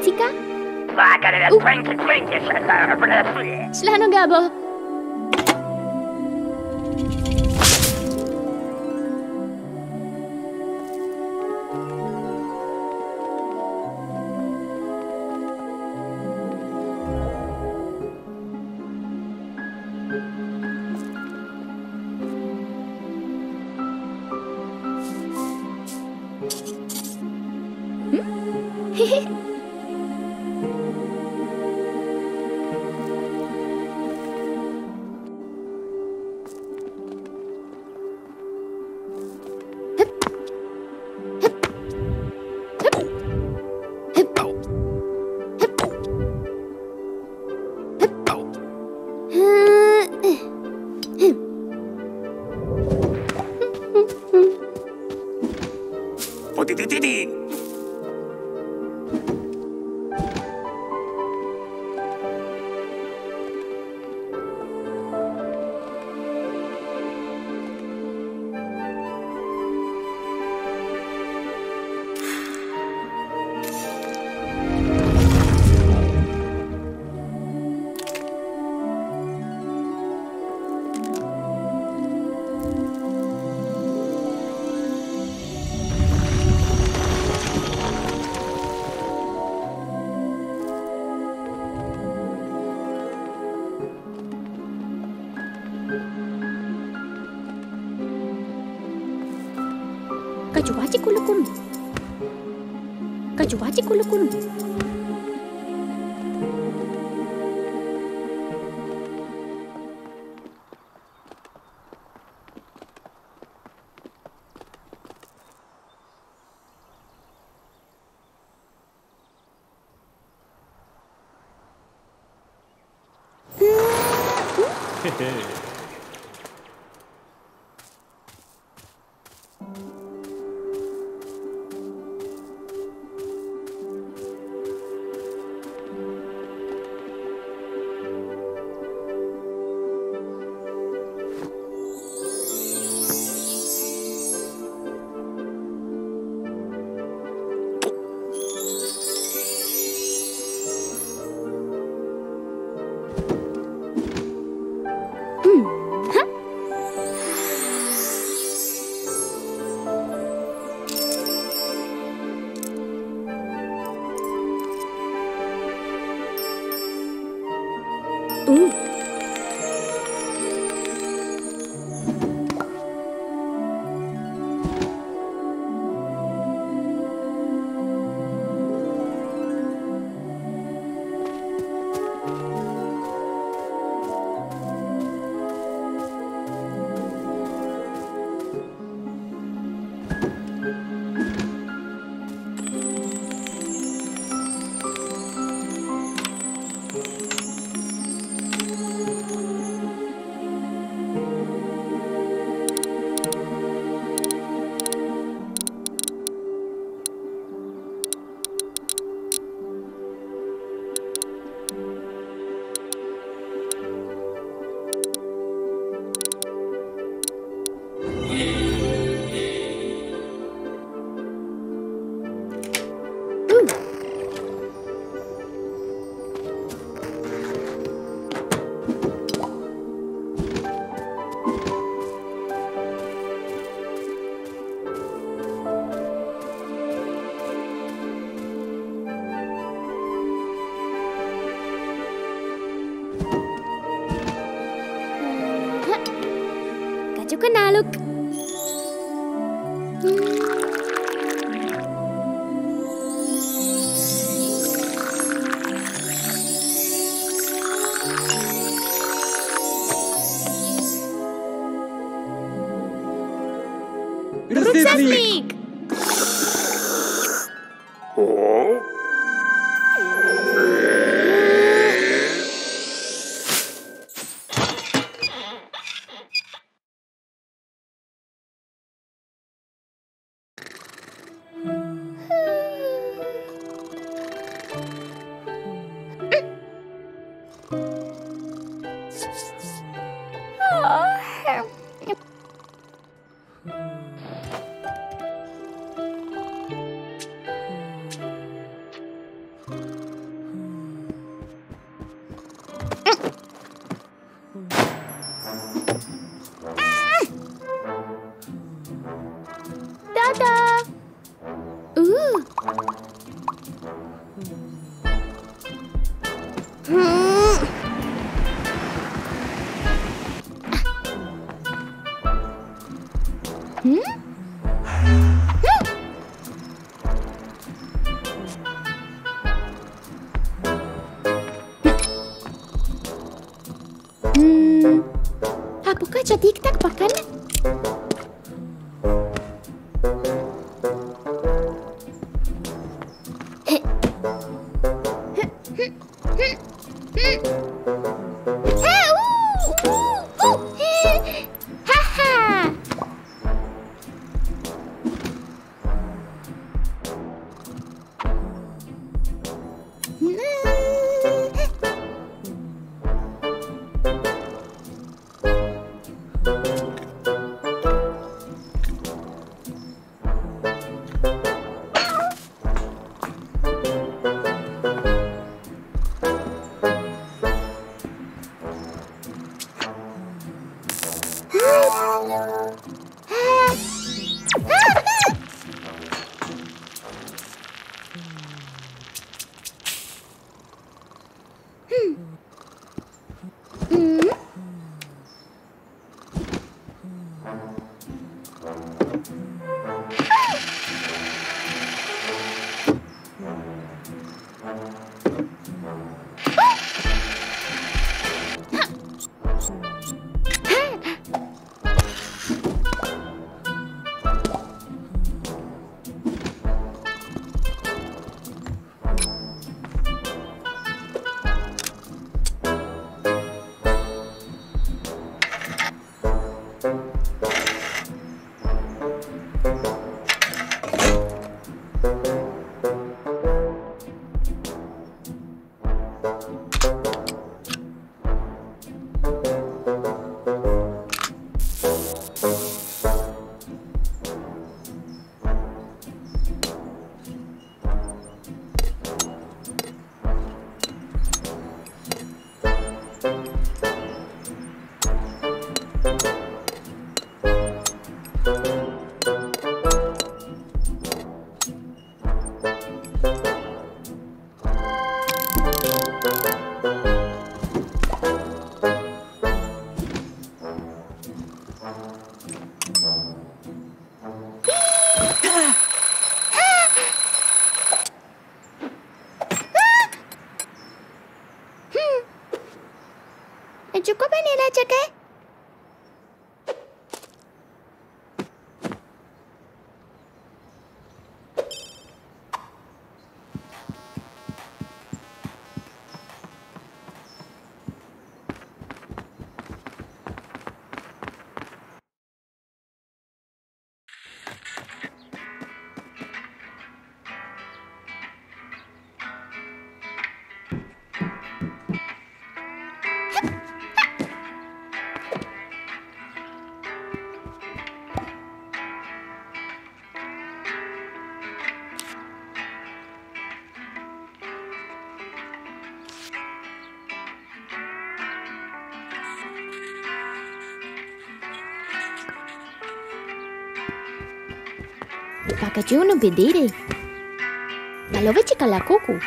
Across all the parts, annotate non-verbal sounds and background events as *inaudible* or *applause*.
Palopitika? Slano gabo. चुको वेनिला जगह pakajuna bidiri. Malovich kalakuku.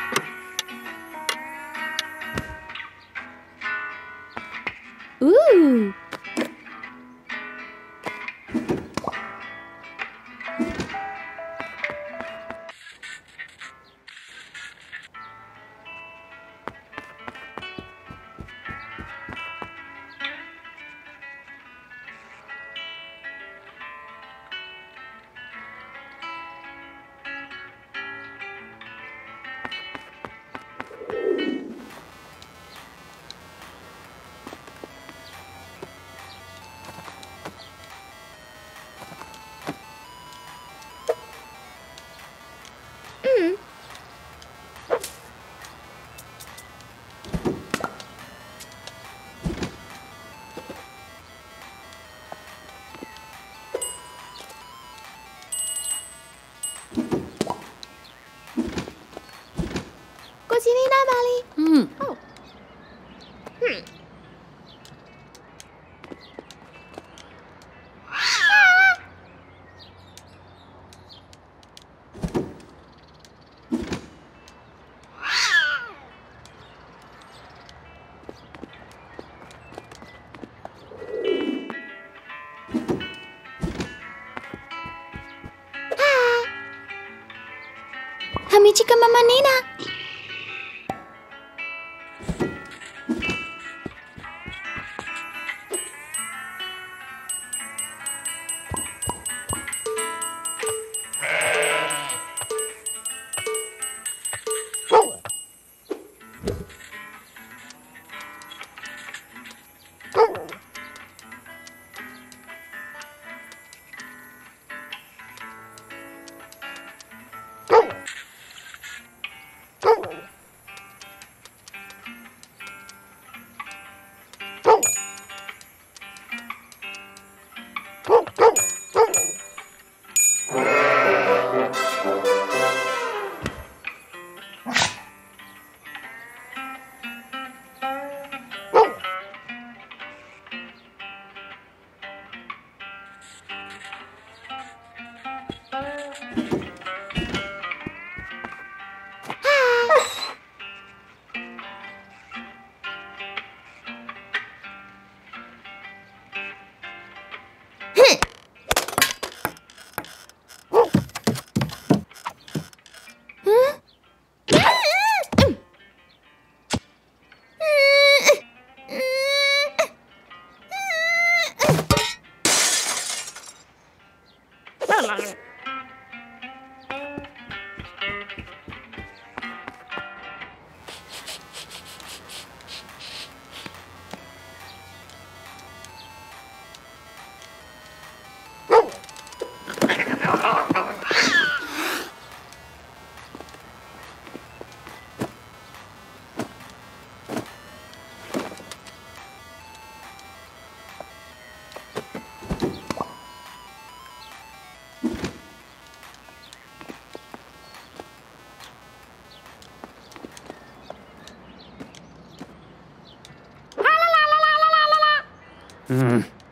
Mm-hmm.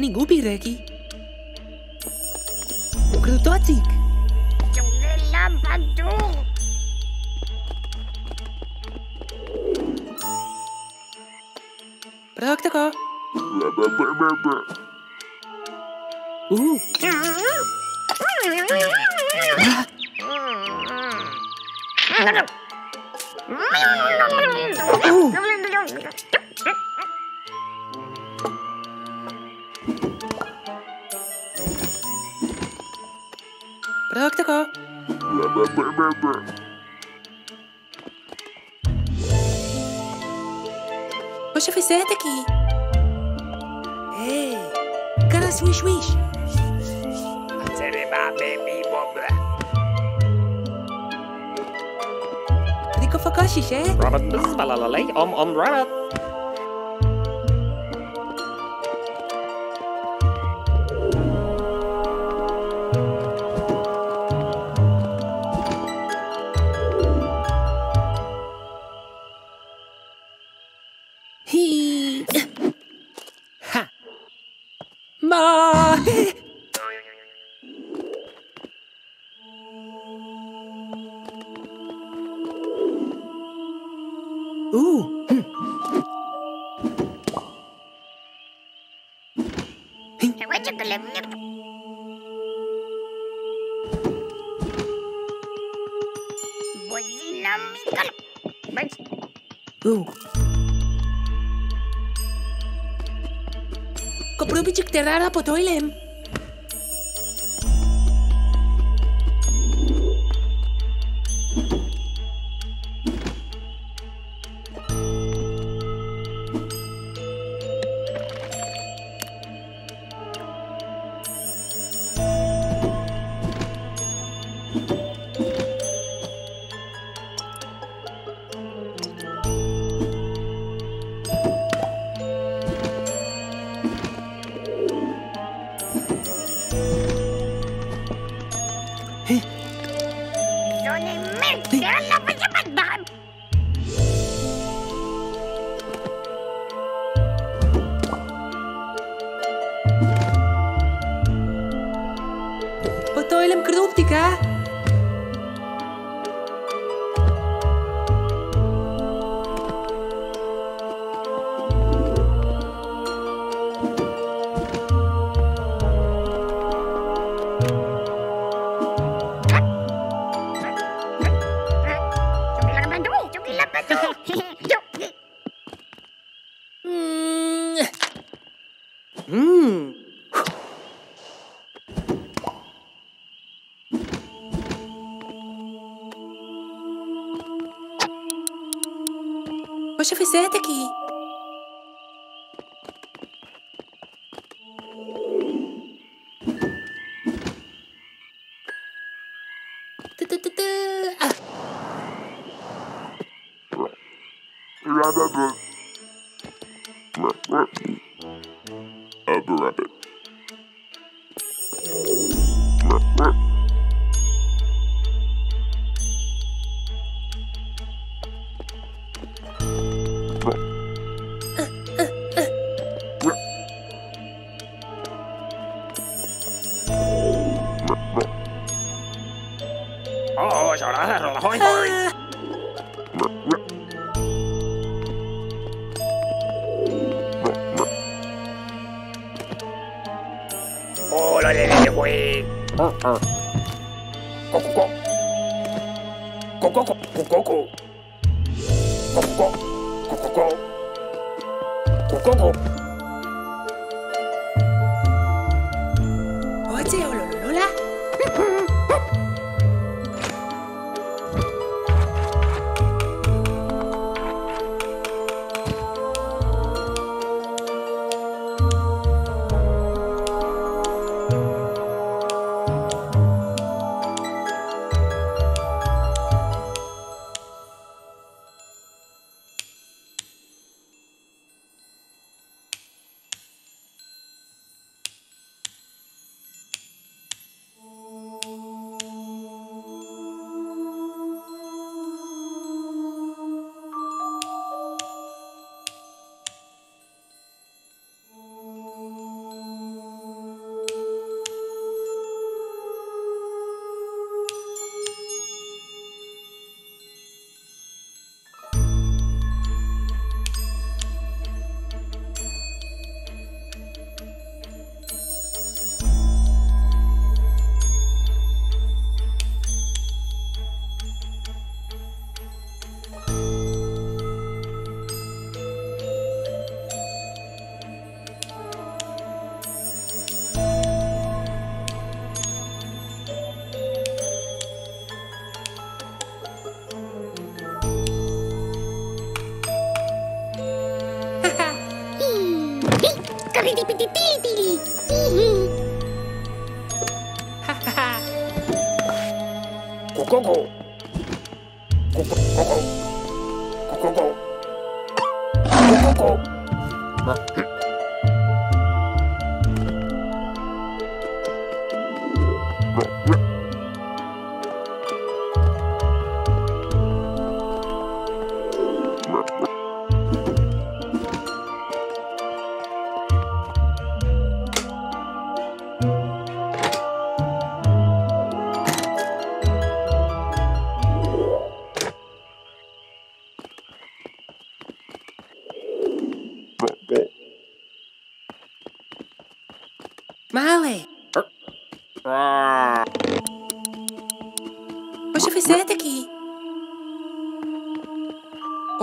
Johnny głupi reki. Krutocik! Ciągle lampa tu! Praktyko! Uuu! wish, wish. Rico Fakoshish, eh? Robert Om Om Robert. izquierda, ahora potó 嗯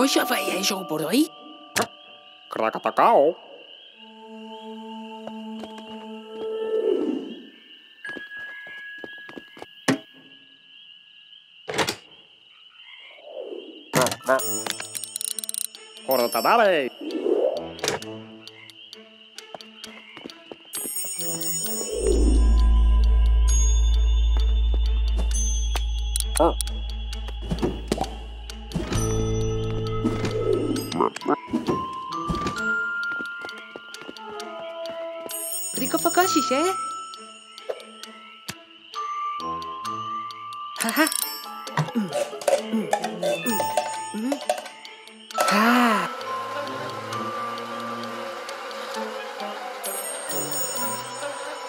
ya veía yo por ahí. Cracatacao. Corotadale.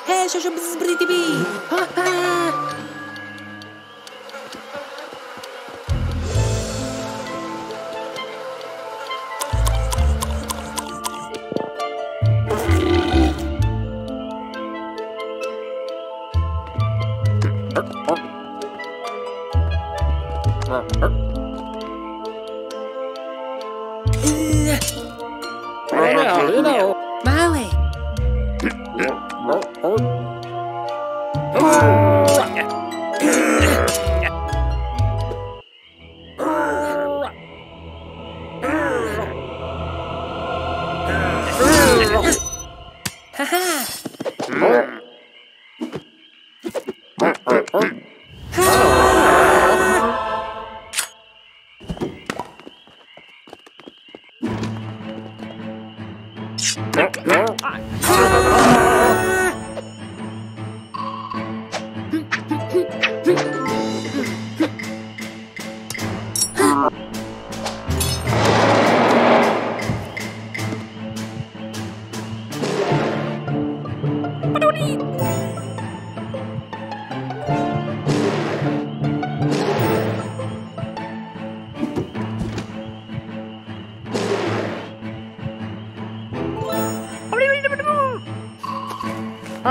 Hey, Jujubs, Britibi!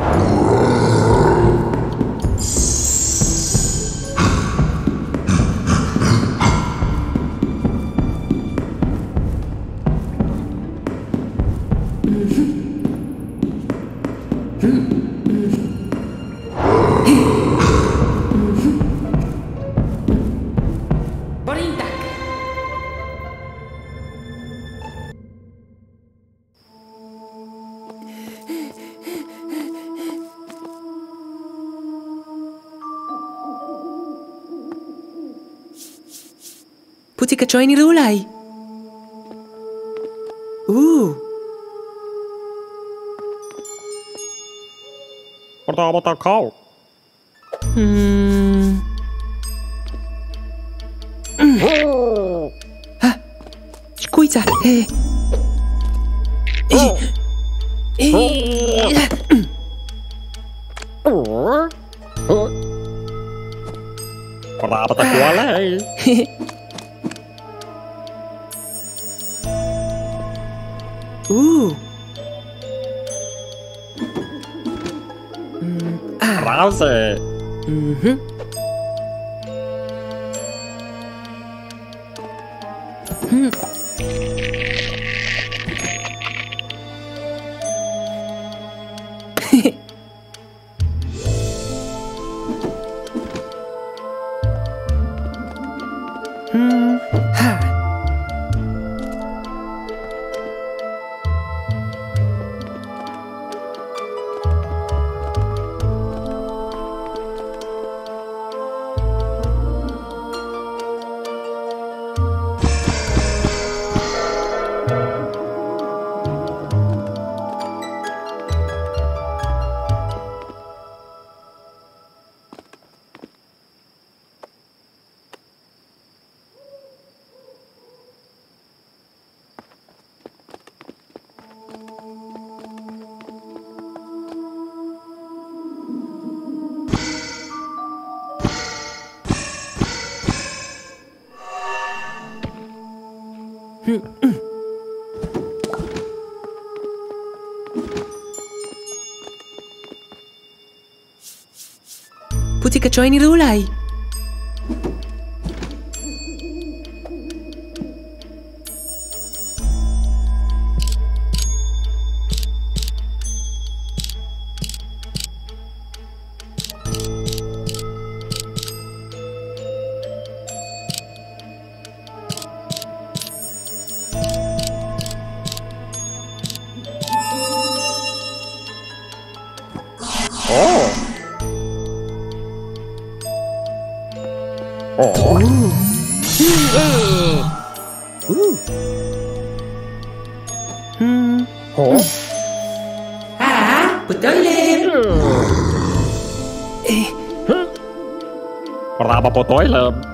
Borindak. שקדשו נראו לי. או. אותה אותה קאו. שקויצה. Rabata kualei. Uh. Hmm. Ah. Rause. Mhm. Putika čojni aber Beule.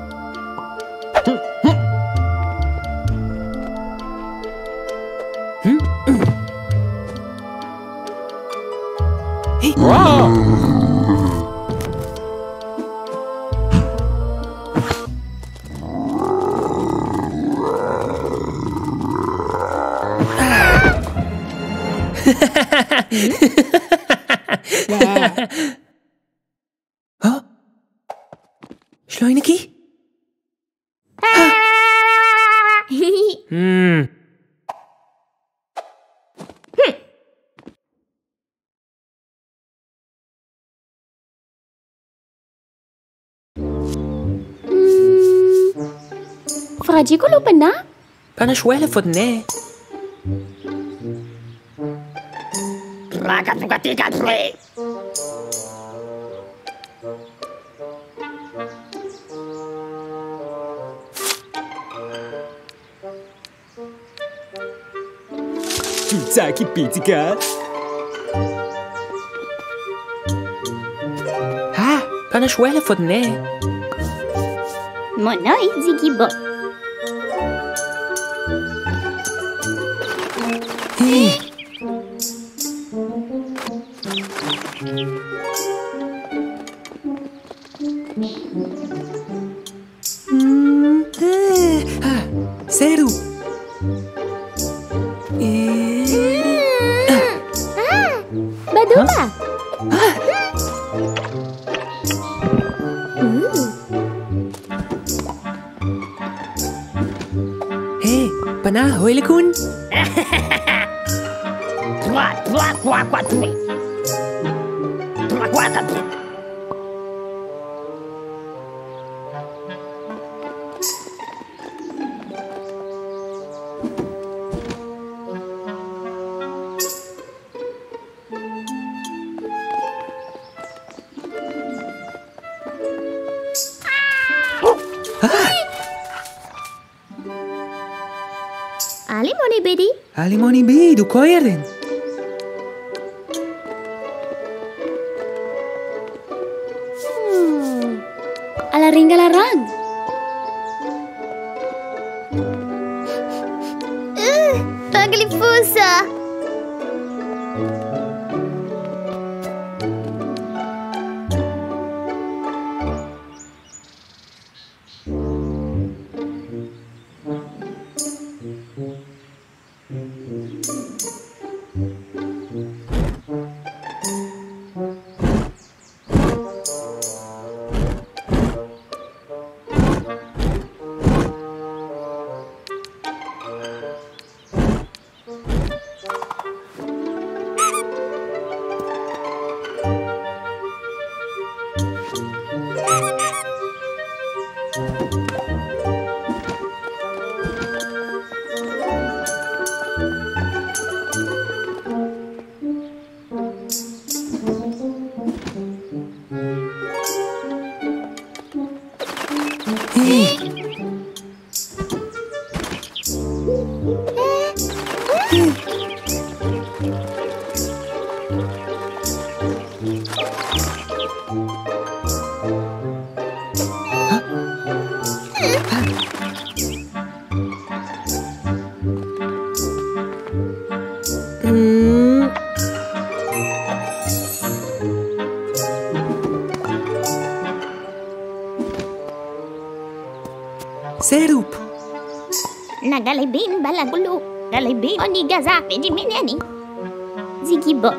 Kan jeg sjøl ha fått ned? Takk, Pitika. Hæ? Kan jeg sjøl ha fått ned? Mona, jeg digger bort. Ali monim bīdu, ko ierdien? Galibin onigaza pejimineni. Ziggy Bo.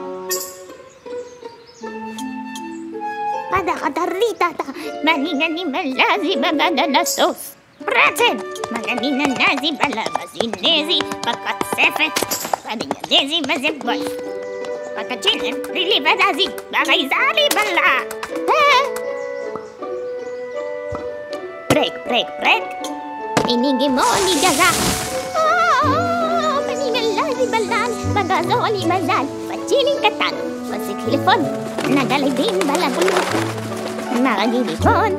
Pada katarita ta. Maningani malazi bagadala sos. Praten. Maganina nazi balabazinezi. Pakatsefet. Paninganezi mazebwas. Pakachinen. Rilivadazi. Bakaizali bala. Ah. Break, break, break. Inigi mo ni Gaza. pag-aso o limazan, patsiling katan, o si telepon, nagalibin balagulot, nagalibon,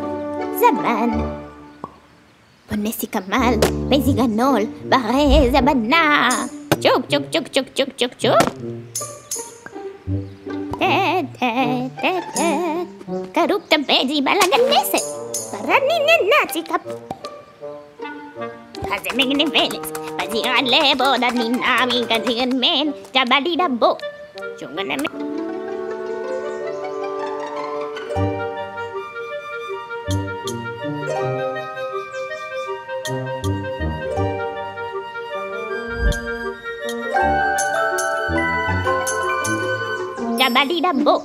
zaman. Pone si Kamal, may Ganol, bare, zaman na. Chuk, chuk, chuk, chuk, chuk, chuk, chuk. Te, te, te, te. Karup tempe di balagan nese. Para ni nina si Kaze mengene veles Baziran lebo da ninami Kaziran men Jabali da bo Chungan men Jabali da bo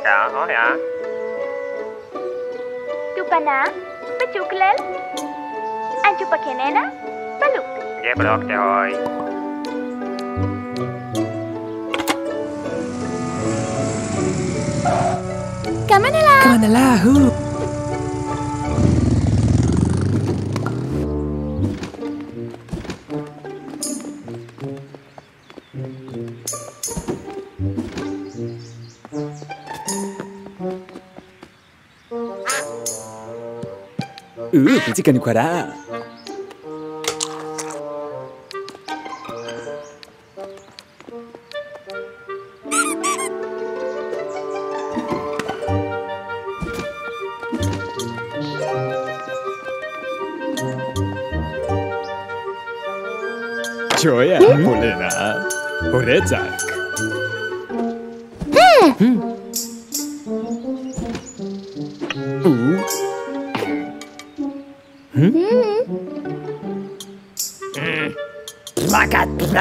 bisa, oh ya. Tupana, pecuklel. Anju pakai nena, baluk. Dia blok deh, oi. Kamanala. Kamanala, hu. 不急，赶紧快的。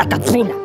Cặp.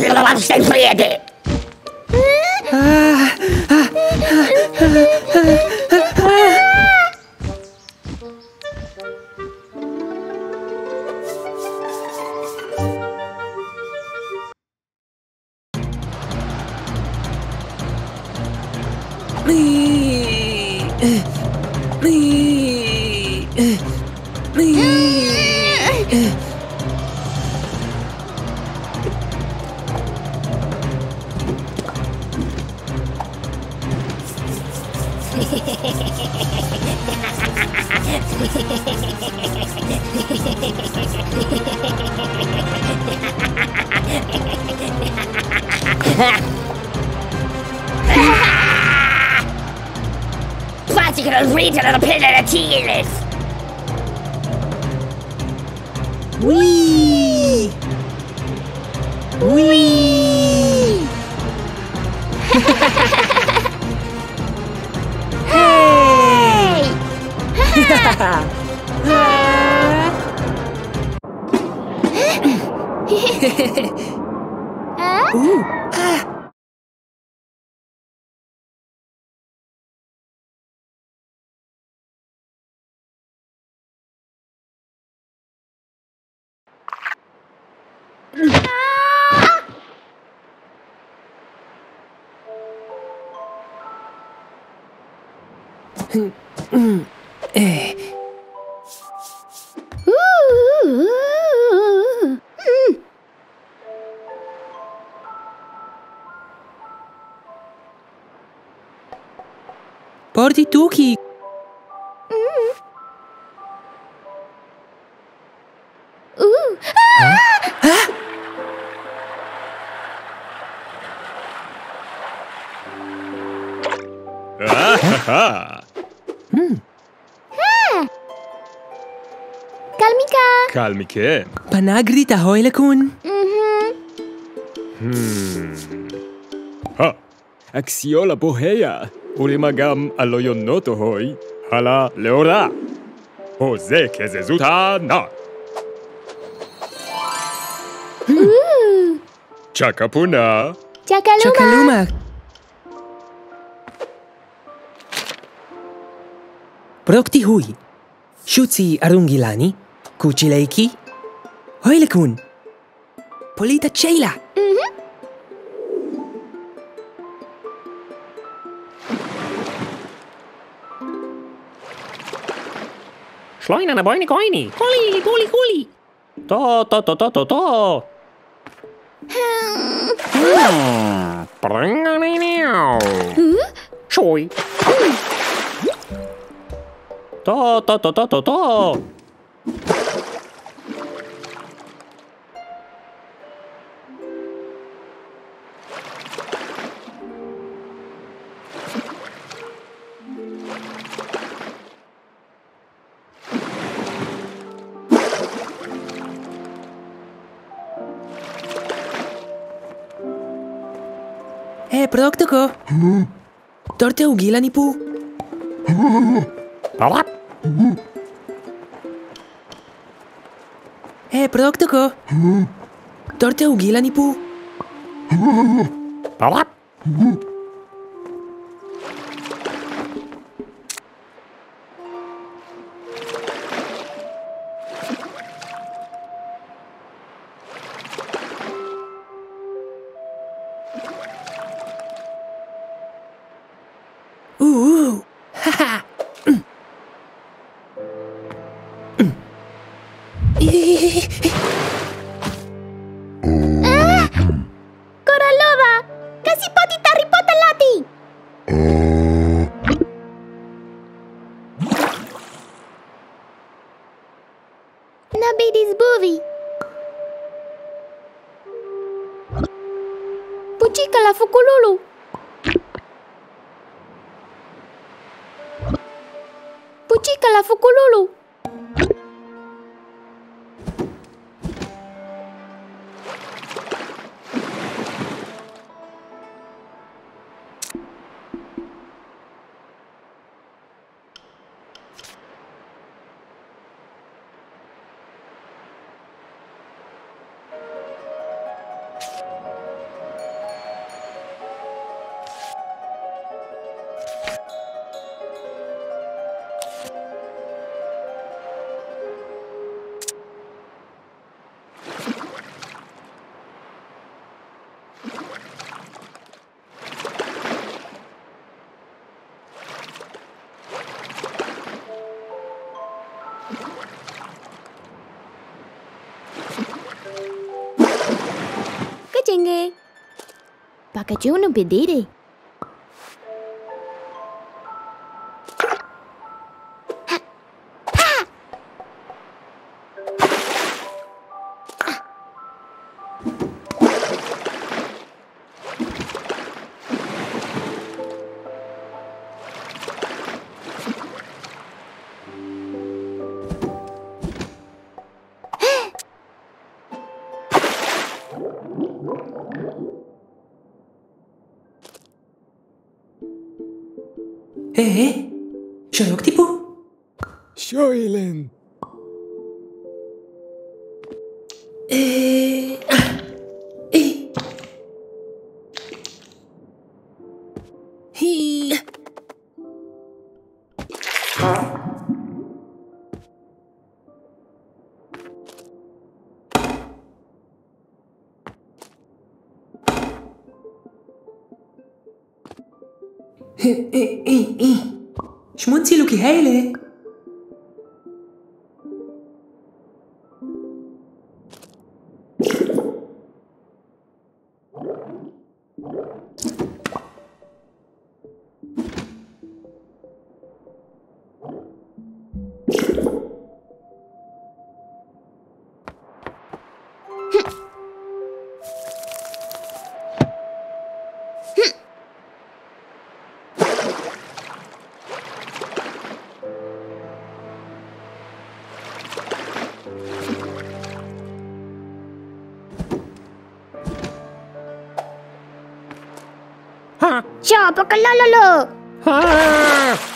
Zerwałam się friedę! Ah, ah, ah, ah, ah. ricordi tu chi... Mm. Uh. Eh? Eh? Eh? mm. Kalmika. Kalmike. Panagri ta hoile kun. Mhm. Mm hmm. Ha. Axiola boheia. urimagam aloyonotohoi hala leora. Jose kezezuta na. Chacapuna. Chacaluma. Chacaluma. Procti hui. Shuti arungilani. Kuchileiki. Hoilekun. Polita cheila. Schleunerne Beine Koini. Kuli, kuli, kuli. To, to, to, to, to, to. Hmm. Hmm? Schoi. Hmm. To, to, to, to, to, to. Dort er ni nipu? Alap. Eh, produkto ko? Dort er ni nipu? Alap. bene. Pagaci uno vedere. it, it पकड़ लो लो लो हाँ।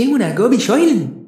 ¿Llego una Gobi Join?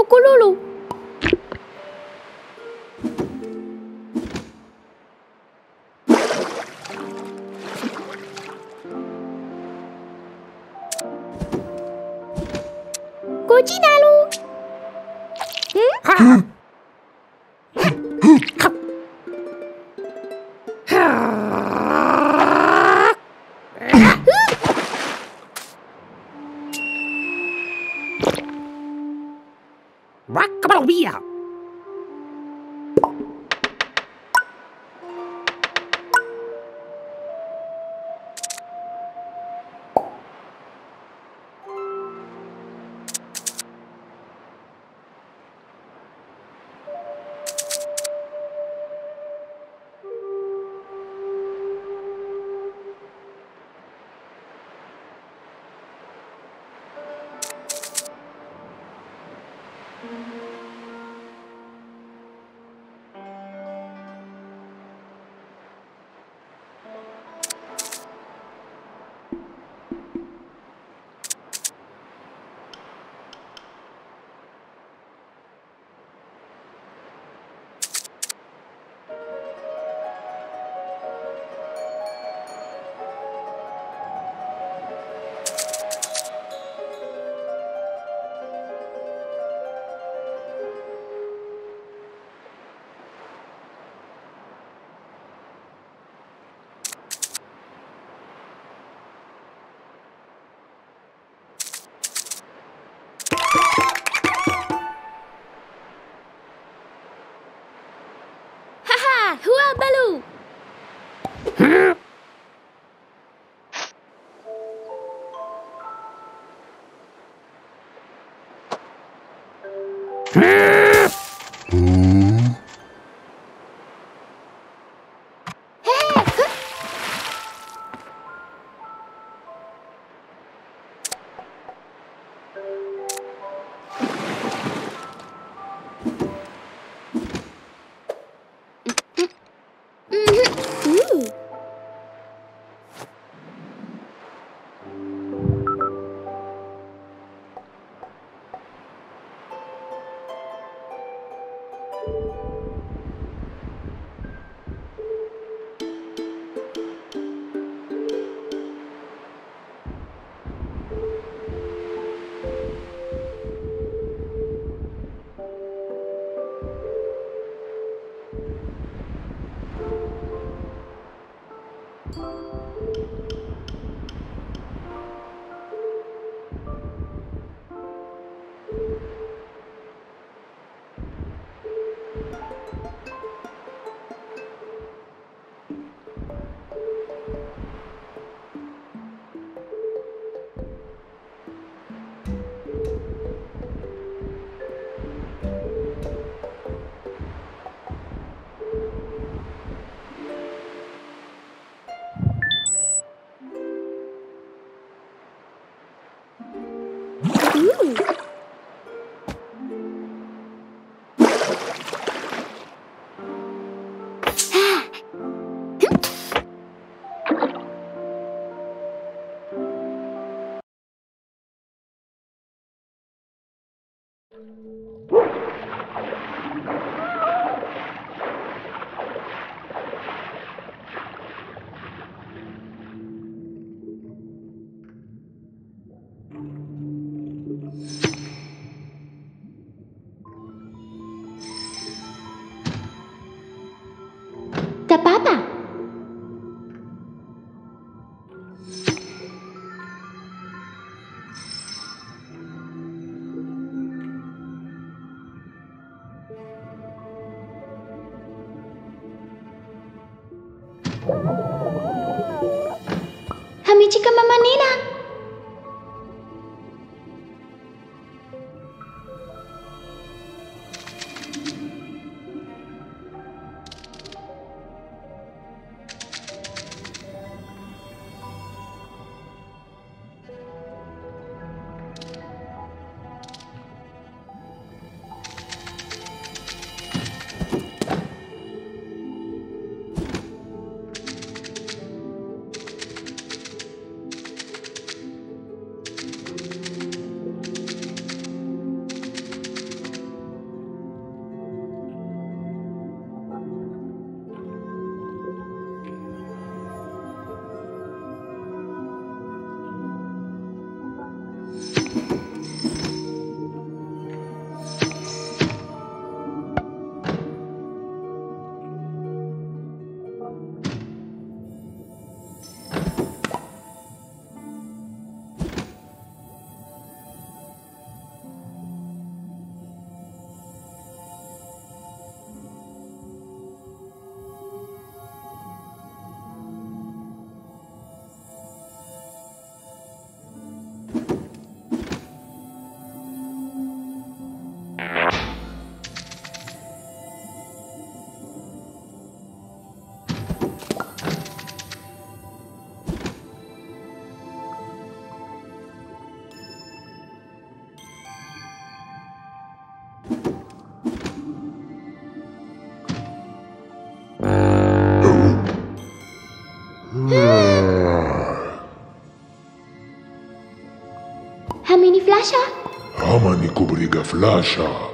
Fukululu. Haha, hua balu. Ooh. Woo! Flasha? Ama ni kubriga flasha.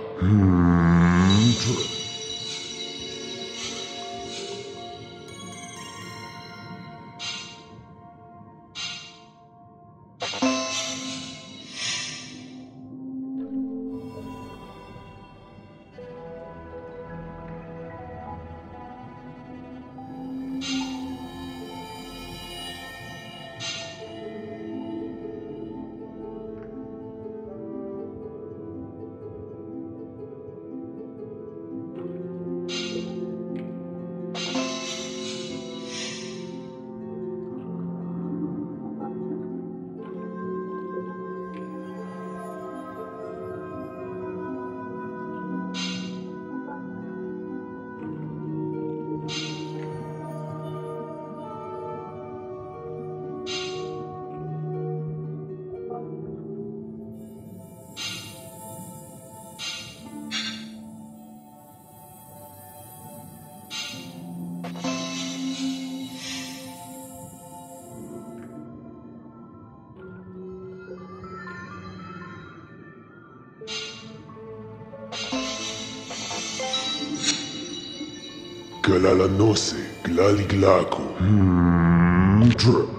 Galala nose, glali glaku. Hmm.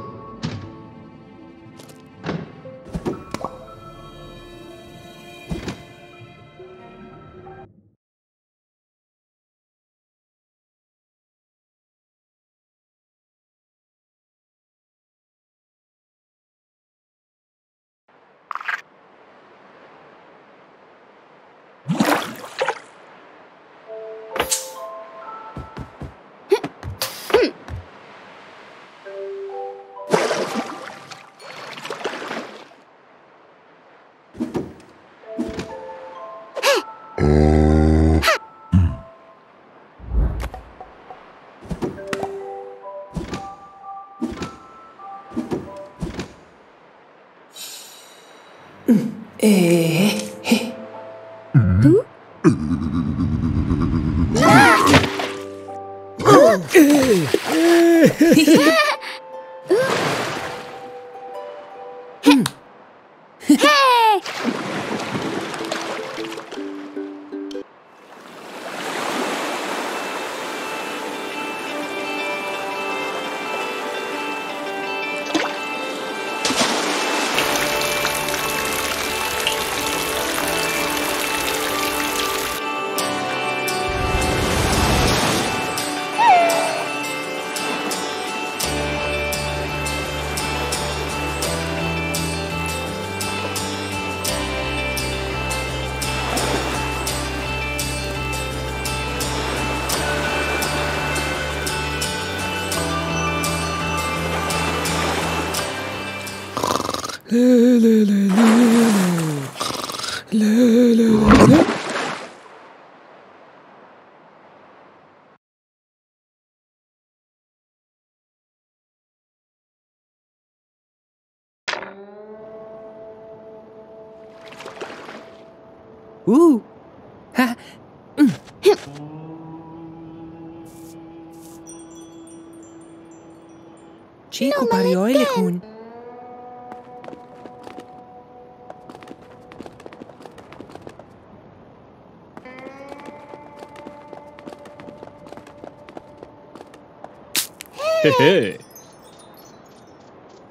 Hey.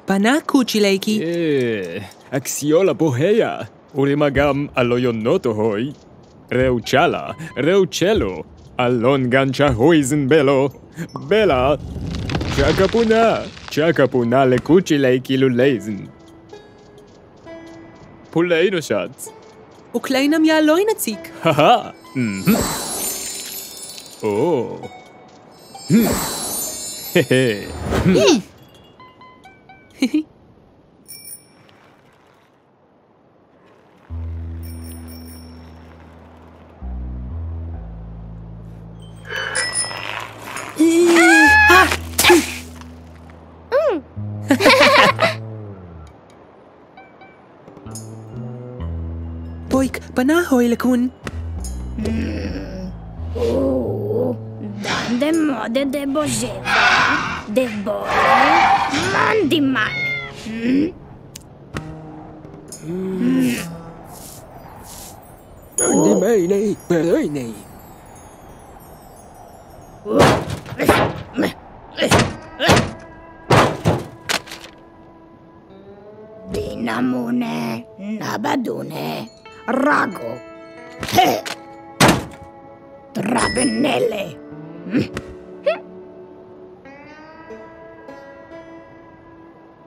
פנה קוצ'ילייקי. אקסיולה בוהיה, ורימה גם אלויונוטו הוי. ראו צ'אלה. ראו צ'לו. אלון גנצ'ה הויזנבלו, בלה, צ'קה פונה, צ'קה פונה לקוצ'ילייקי לולייזן. פוליינו שץ. וקליינם יעלוי נציק. אהה. או. بويك بناهوي لكون Boževa, Debora, mandi male. Mm? Mm. Oh. Mene, perene. Rago, eh, Trabennelle. Mm?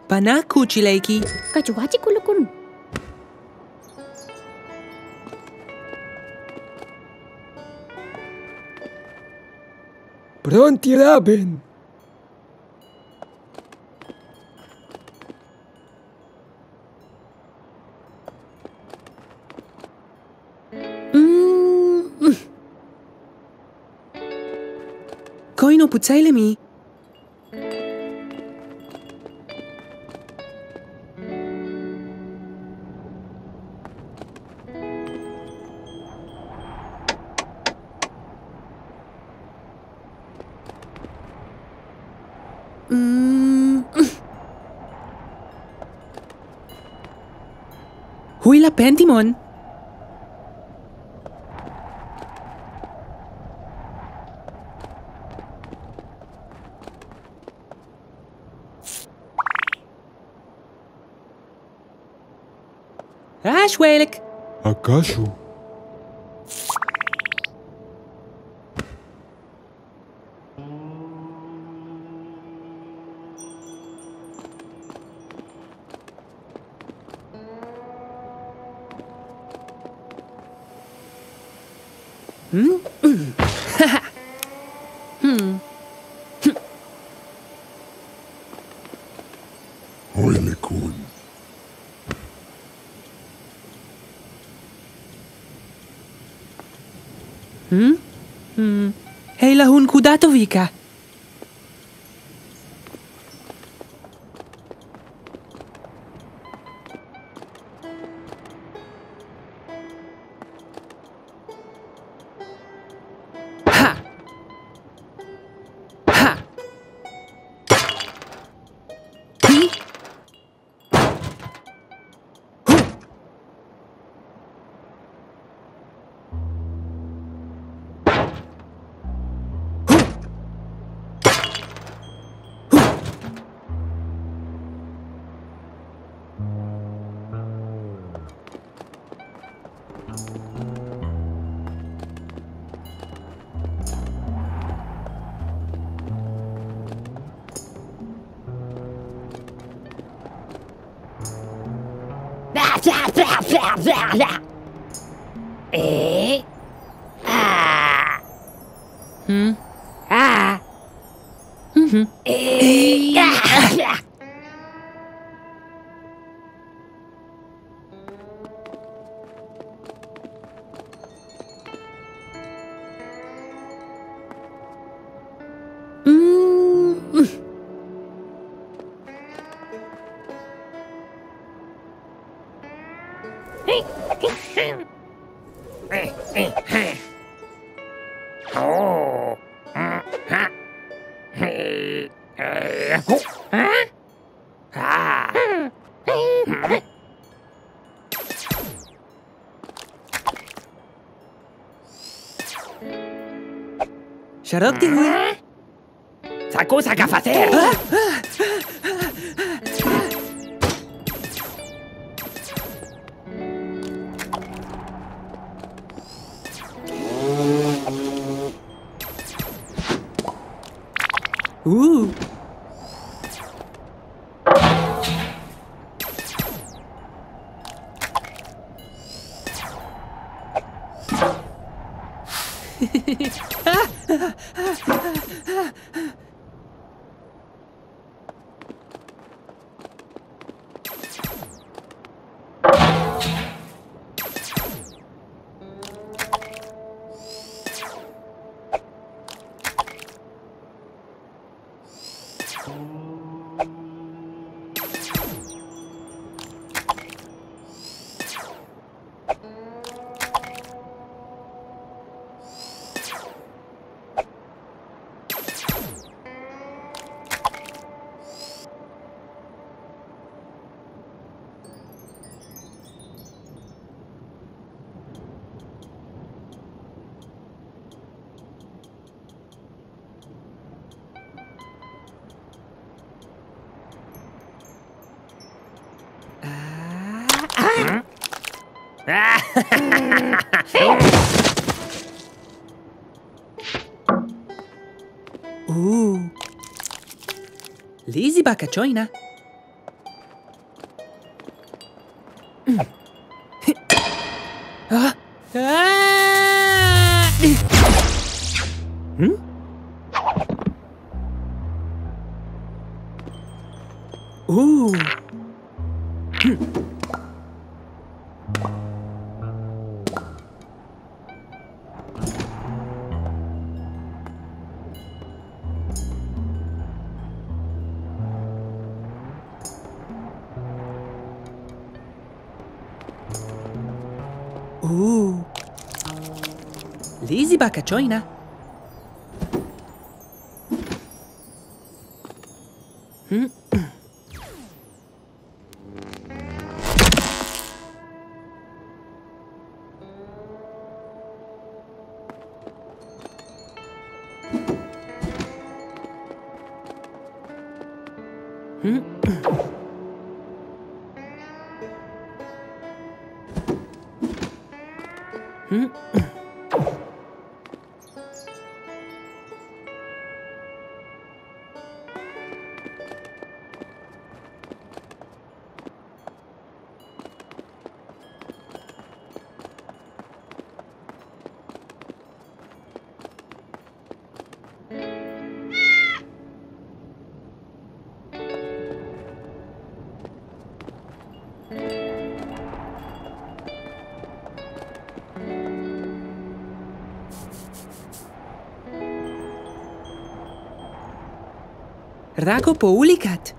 Πανά κουτσιλέκι. Κατσουάτσι κουλοκούν. Pronti, Raben? Mm. Koino puțaile mii. بانديمون عاش ويلك. هكا شو Sacerdote... ¿Ah? ¡Saku *laughs* Ooh. Lizzie Bacacioina. Choina. Drago Poulicat.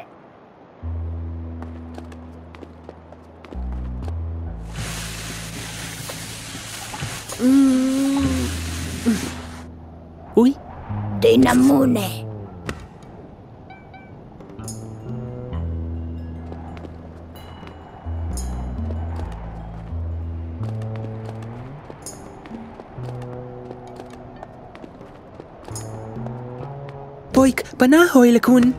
هو يكون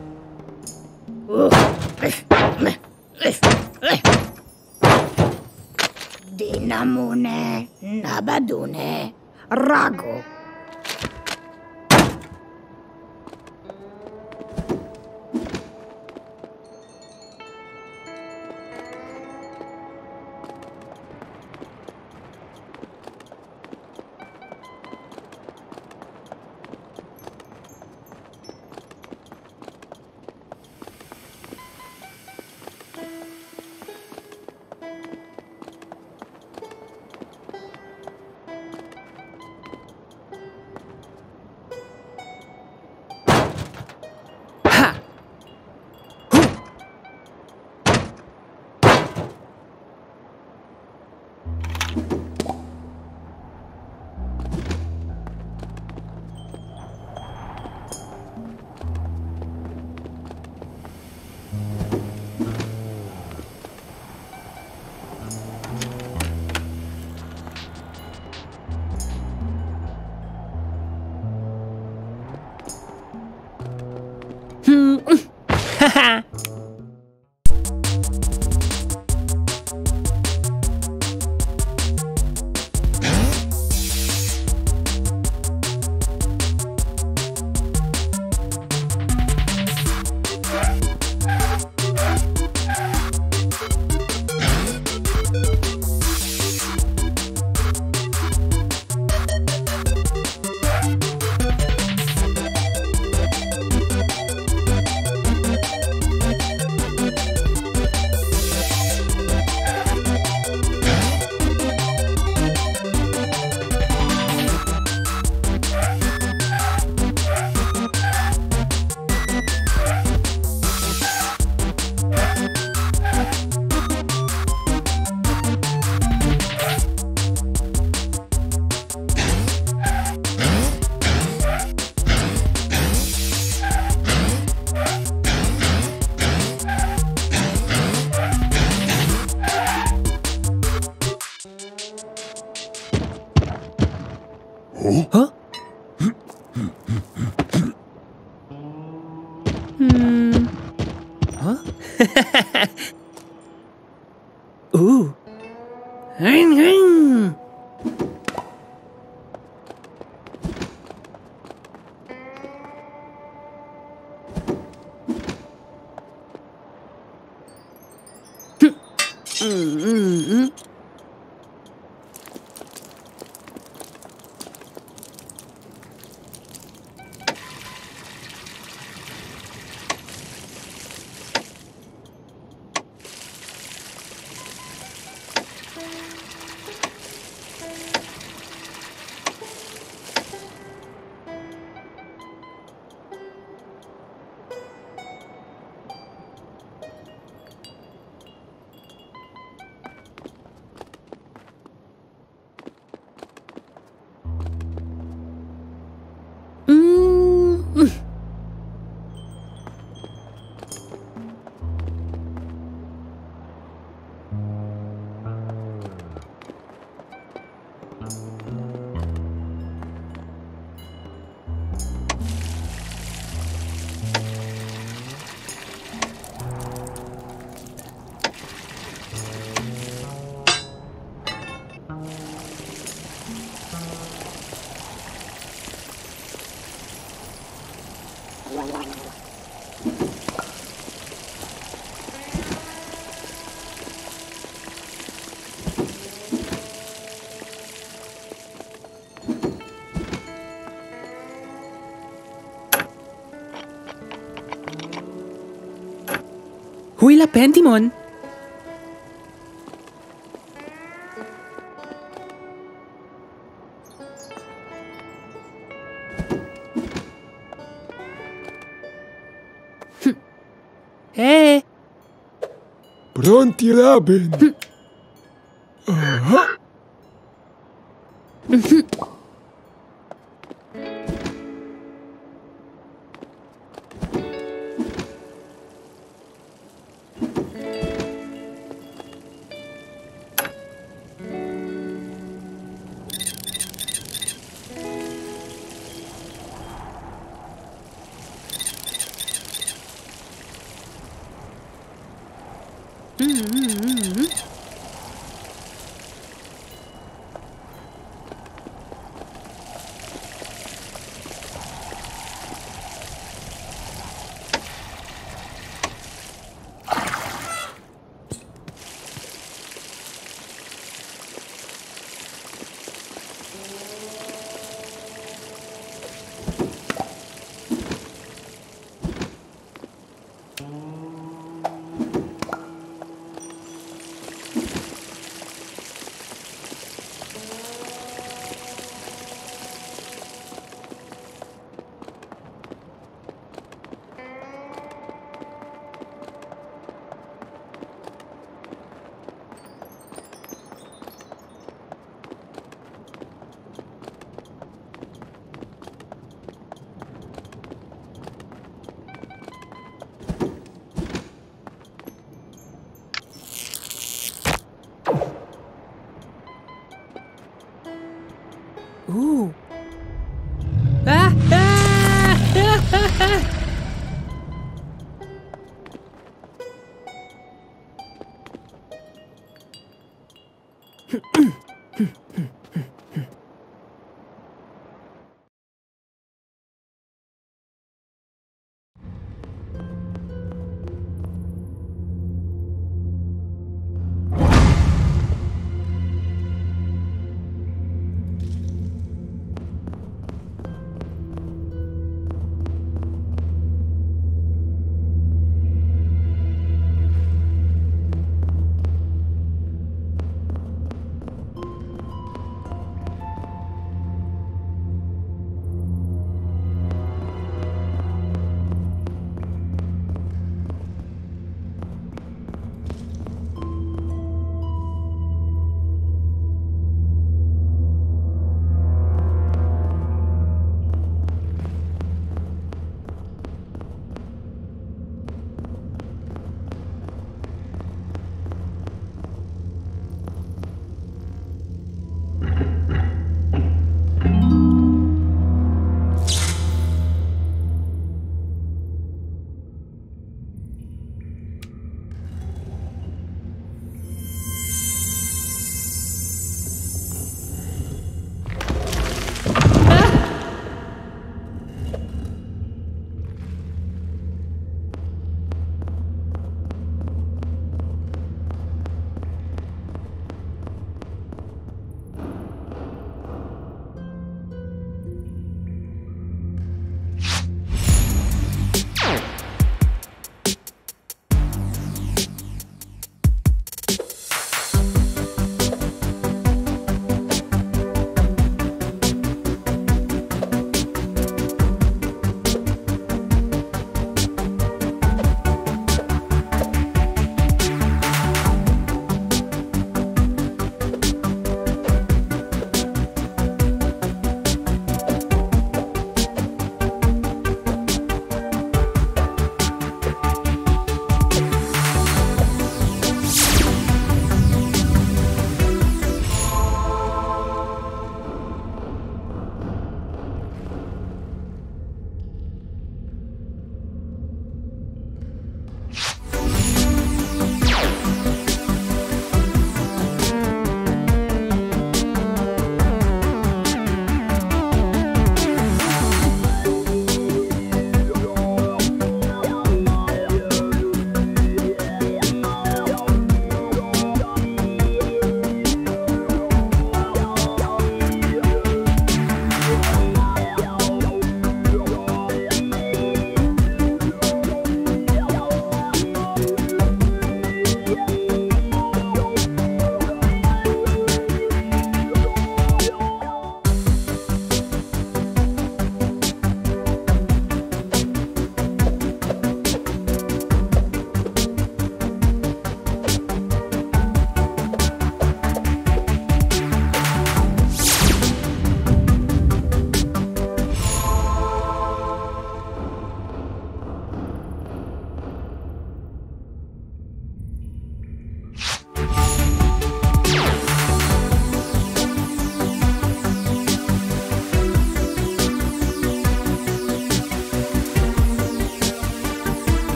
nila Pendimon. Hm. Eh. Pronti, Raben? Hm. Mm.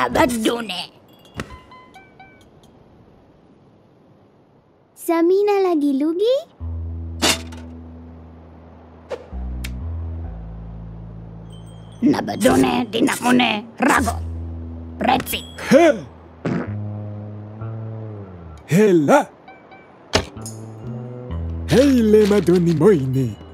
Rabaddone! Zamina lagi lugi? Nabadone, dinamone, rago, prezzi. He. Hela! Hei le madoni moine!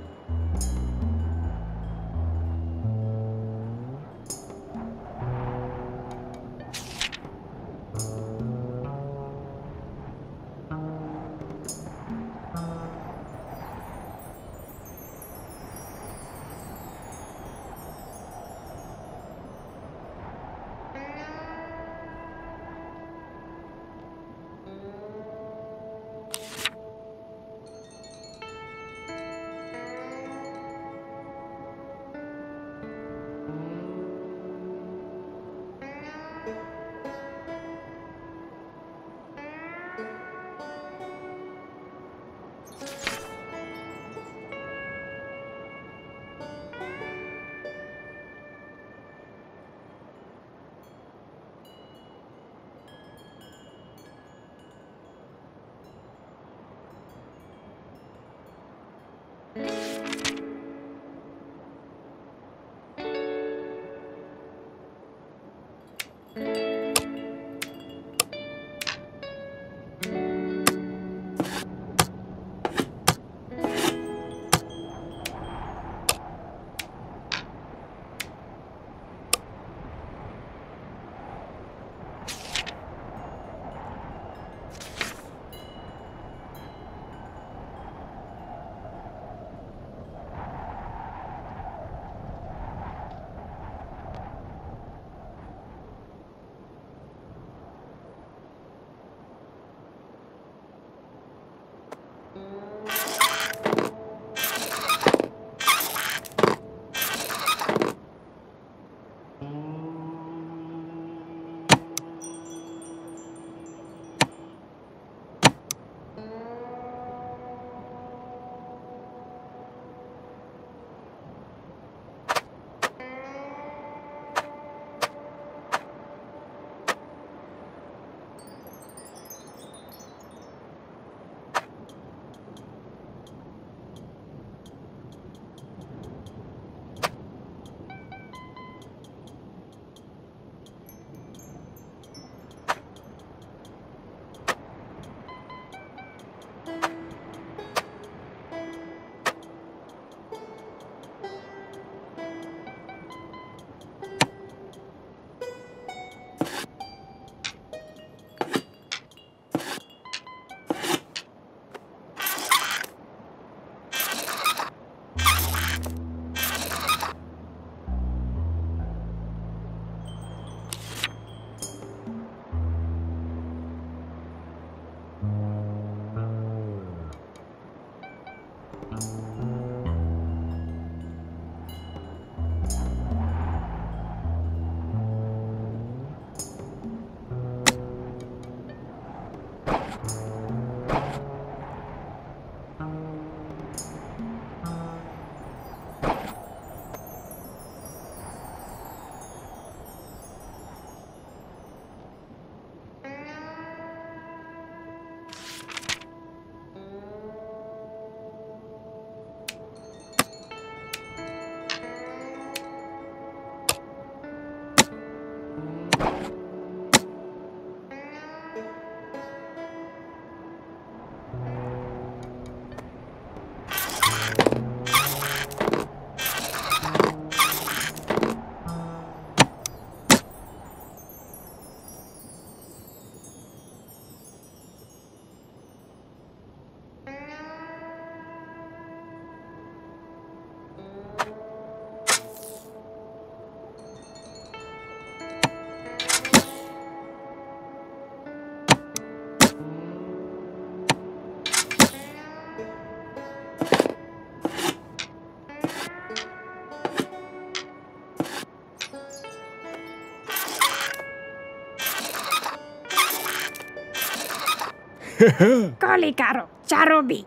*laughs* Kolikaro, Charubi.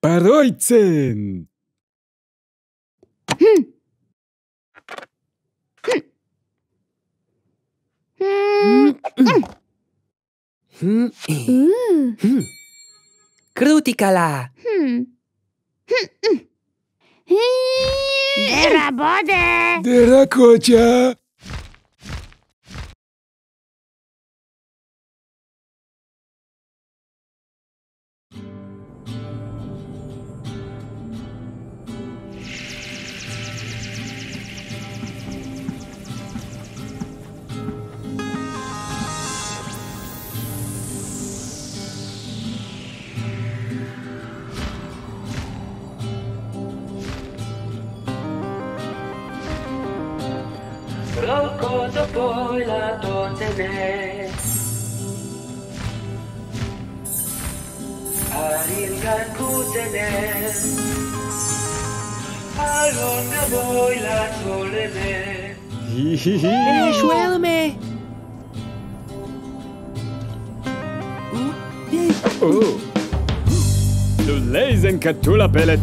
Paroitzen. Hmm. Krutikala. Derabode. Deracocha.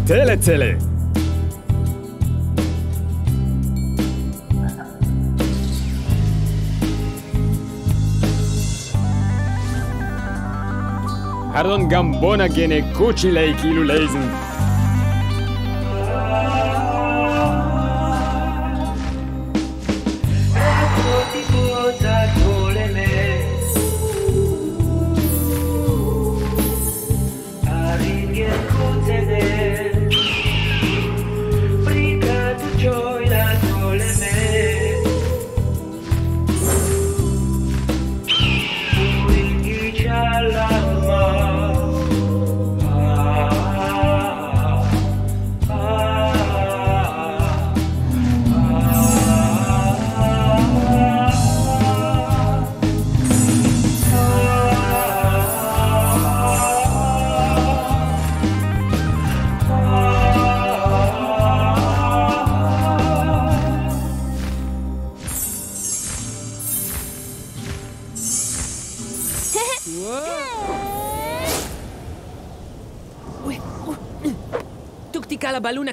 tele tele. Pardon, Gambona gene kuchi leik ilu leizen.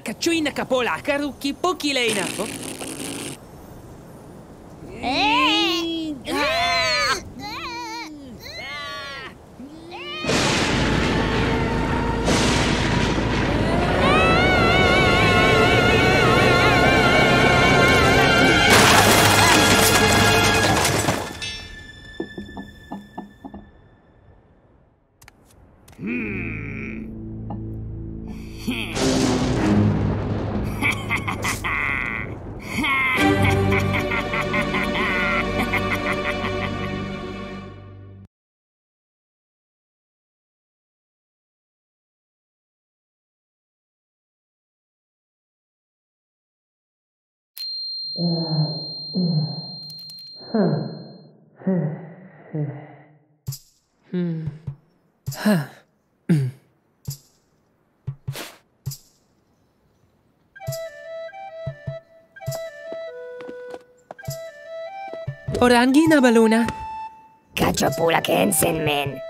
Cacciuin Capola Carucchi Pochileina. Orangi na balona. Kadyo pula men.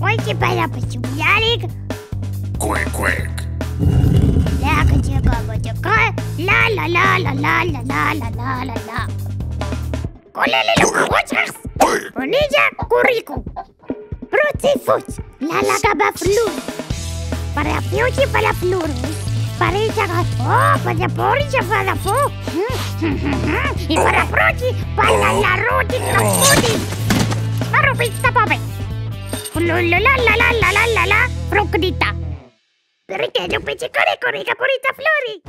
Ойки пора почубляли. Куэк-куэк. Ла-ла-ла-ла-ла-ла-ла-ла-ла-ла-ла. Колели лукавочках. Унilla курику. Протифуть. Ла-ла-габа. Para fiuchi para flurus. Para ella oh, para porcha para fo. Para prochi, para la la puti. Para. Flullalalalalala Fructita Richedio pizzicore con i caporita flori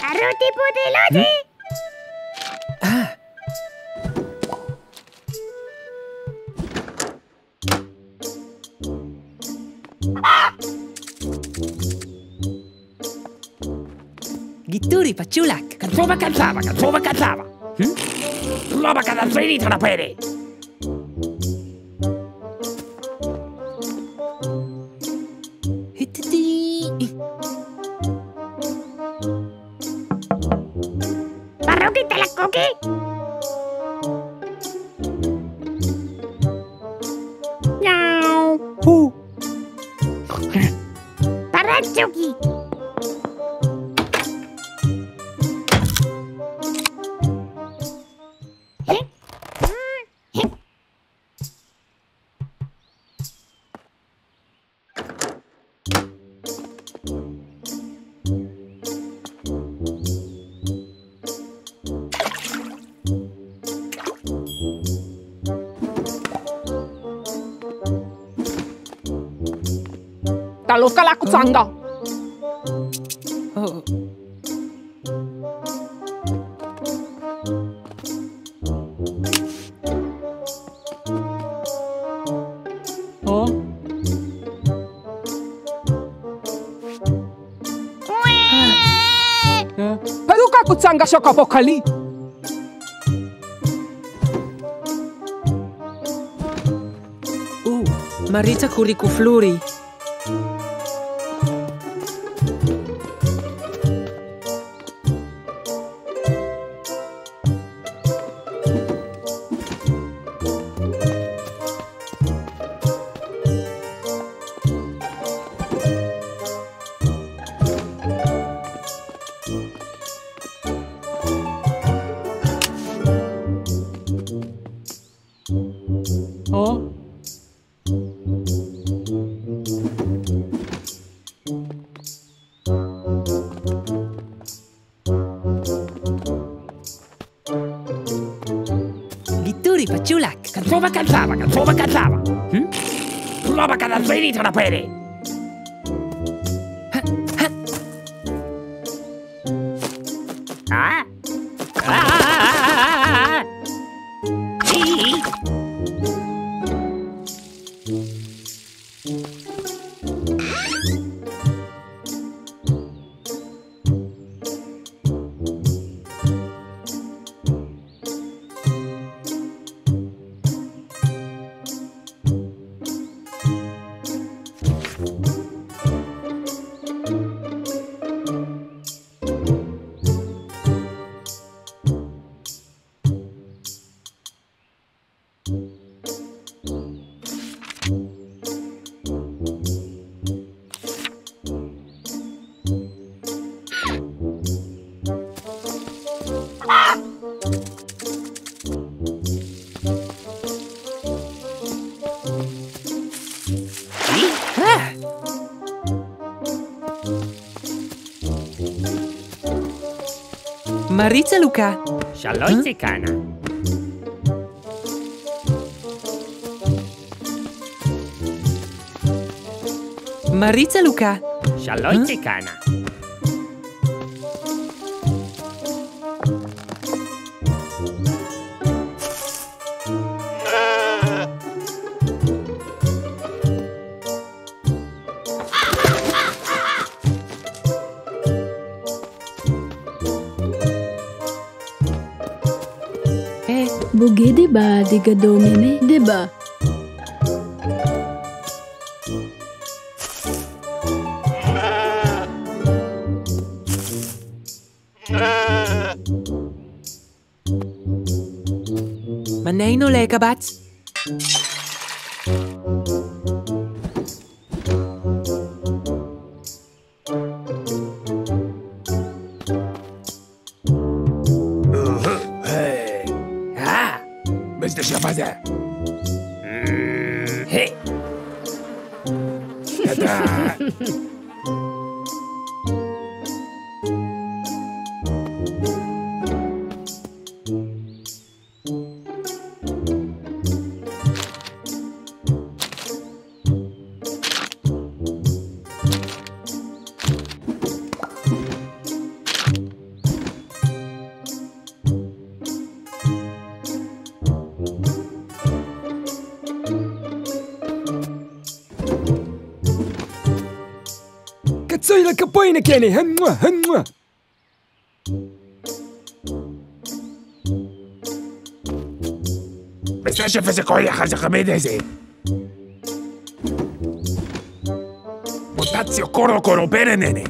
Arroti pudeloti mm? Ah Ah! Gituri Pachulak. Katsuba Katsuba, Katsuba Katsuba. Hmm? Loba Kadanzini Tarapere. ukala kutsanga oh. oh. peruka kutsanga shokapokali uh, marita kurikufluri Prova a calzava, prova a calzava. Hm? Prova a calzare tra la pere. Maritza Luca. Shalom Zecana. Maritza Luca. Shalom Zecana. Diba? Badiga domine, di ba? Manay no lekabats? وينك يعني هم هم؟ بس إيش فسق يا خزق خميدة زي. متاتسيو كورو كورو بيرا نيني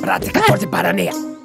Pratica forse paranea. Oh.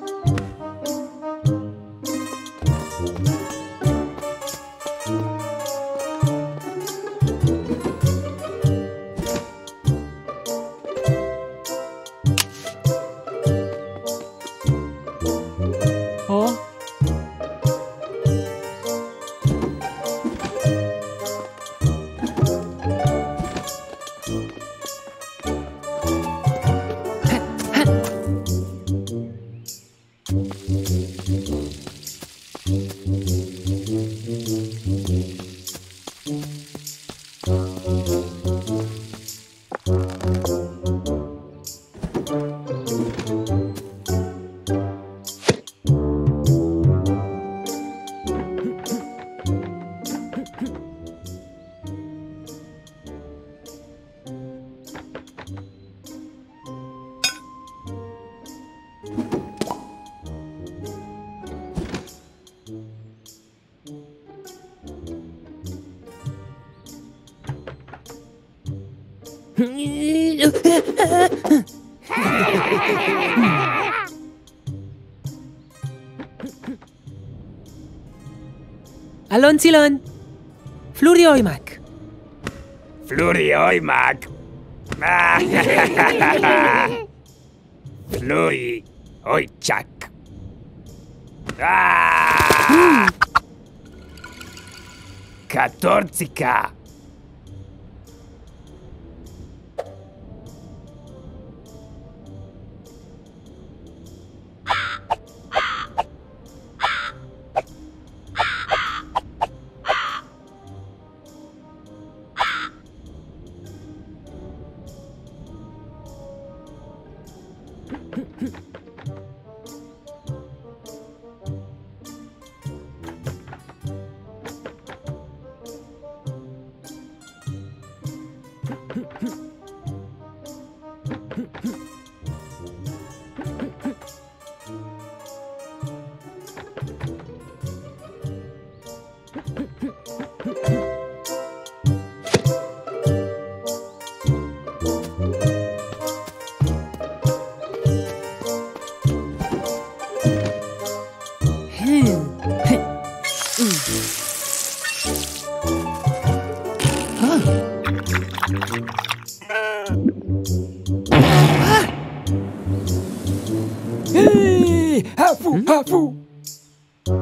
*laughs* Alon Silon, Flurry Oimak. Flurry Oimak. Flurry Oichak. Ah! Hmm. Katorzika. Mm.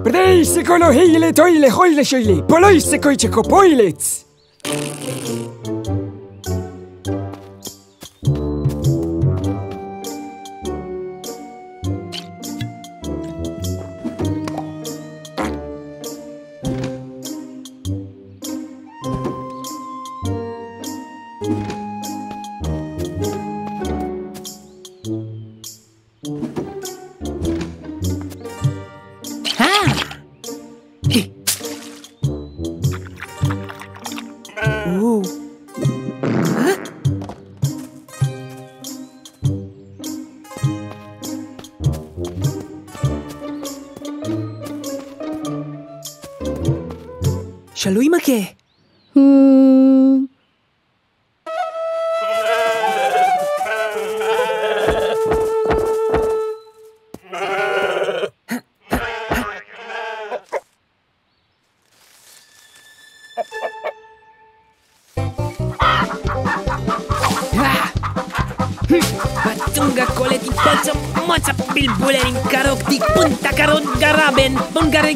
Preise kolo heile toile hoile shoile. Poloise koicheko poilets. Ooh.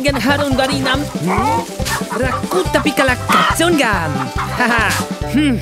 dengan harun dari nam rakut tapi kalah kacau? Haha. hmm.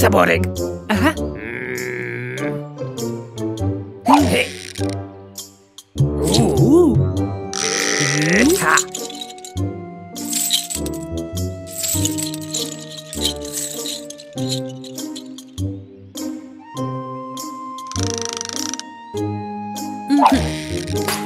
sabores. Ajá. Uh. Hmm. Uh.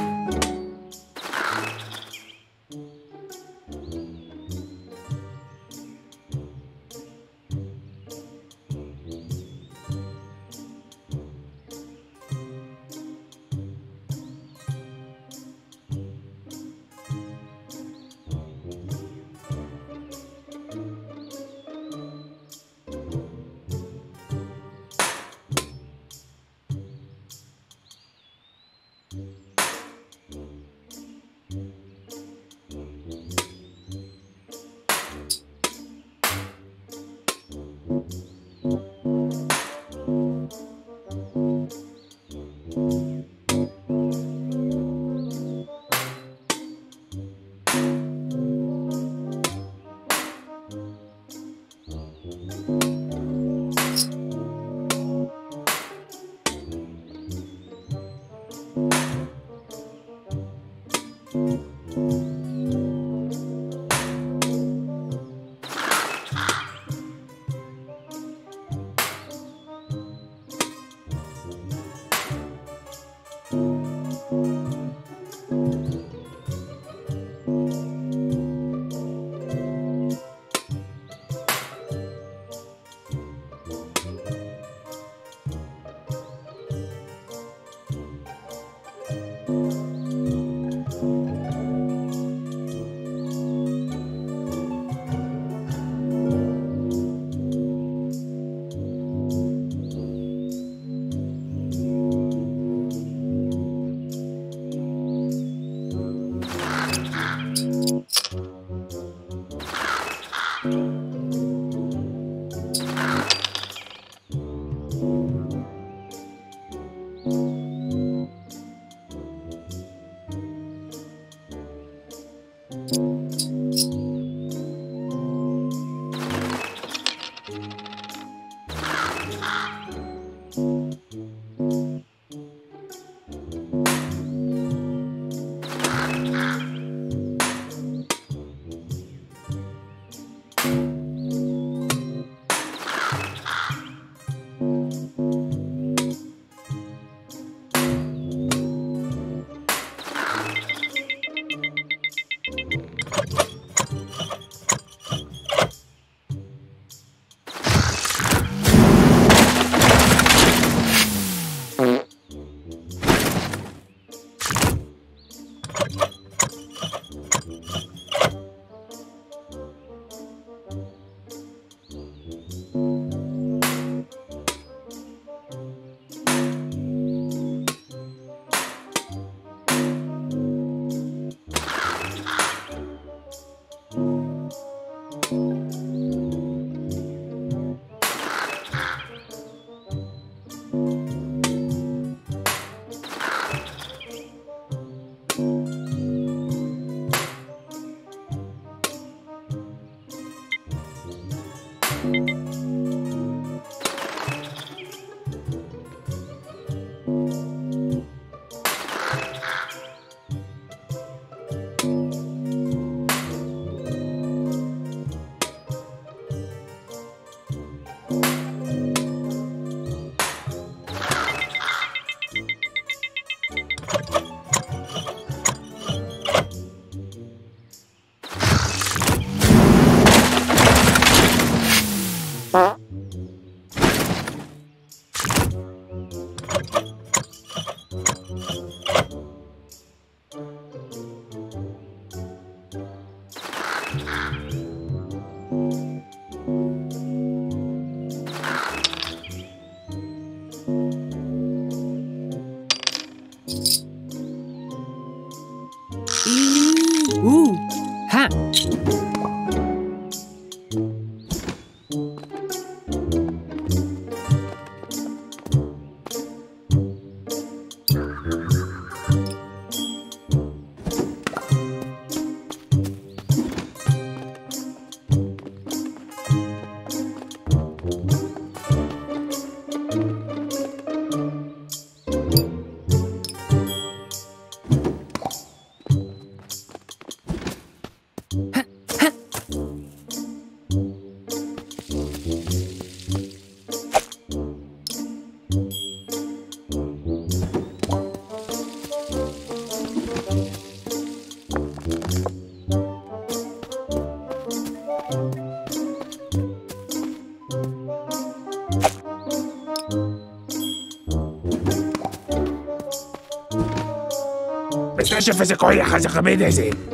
شوف ازيك يا حاجة قبيله زين.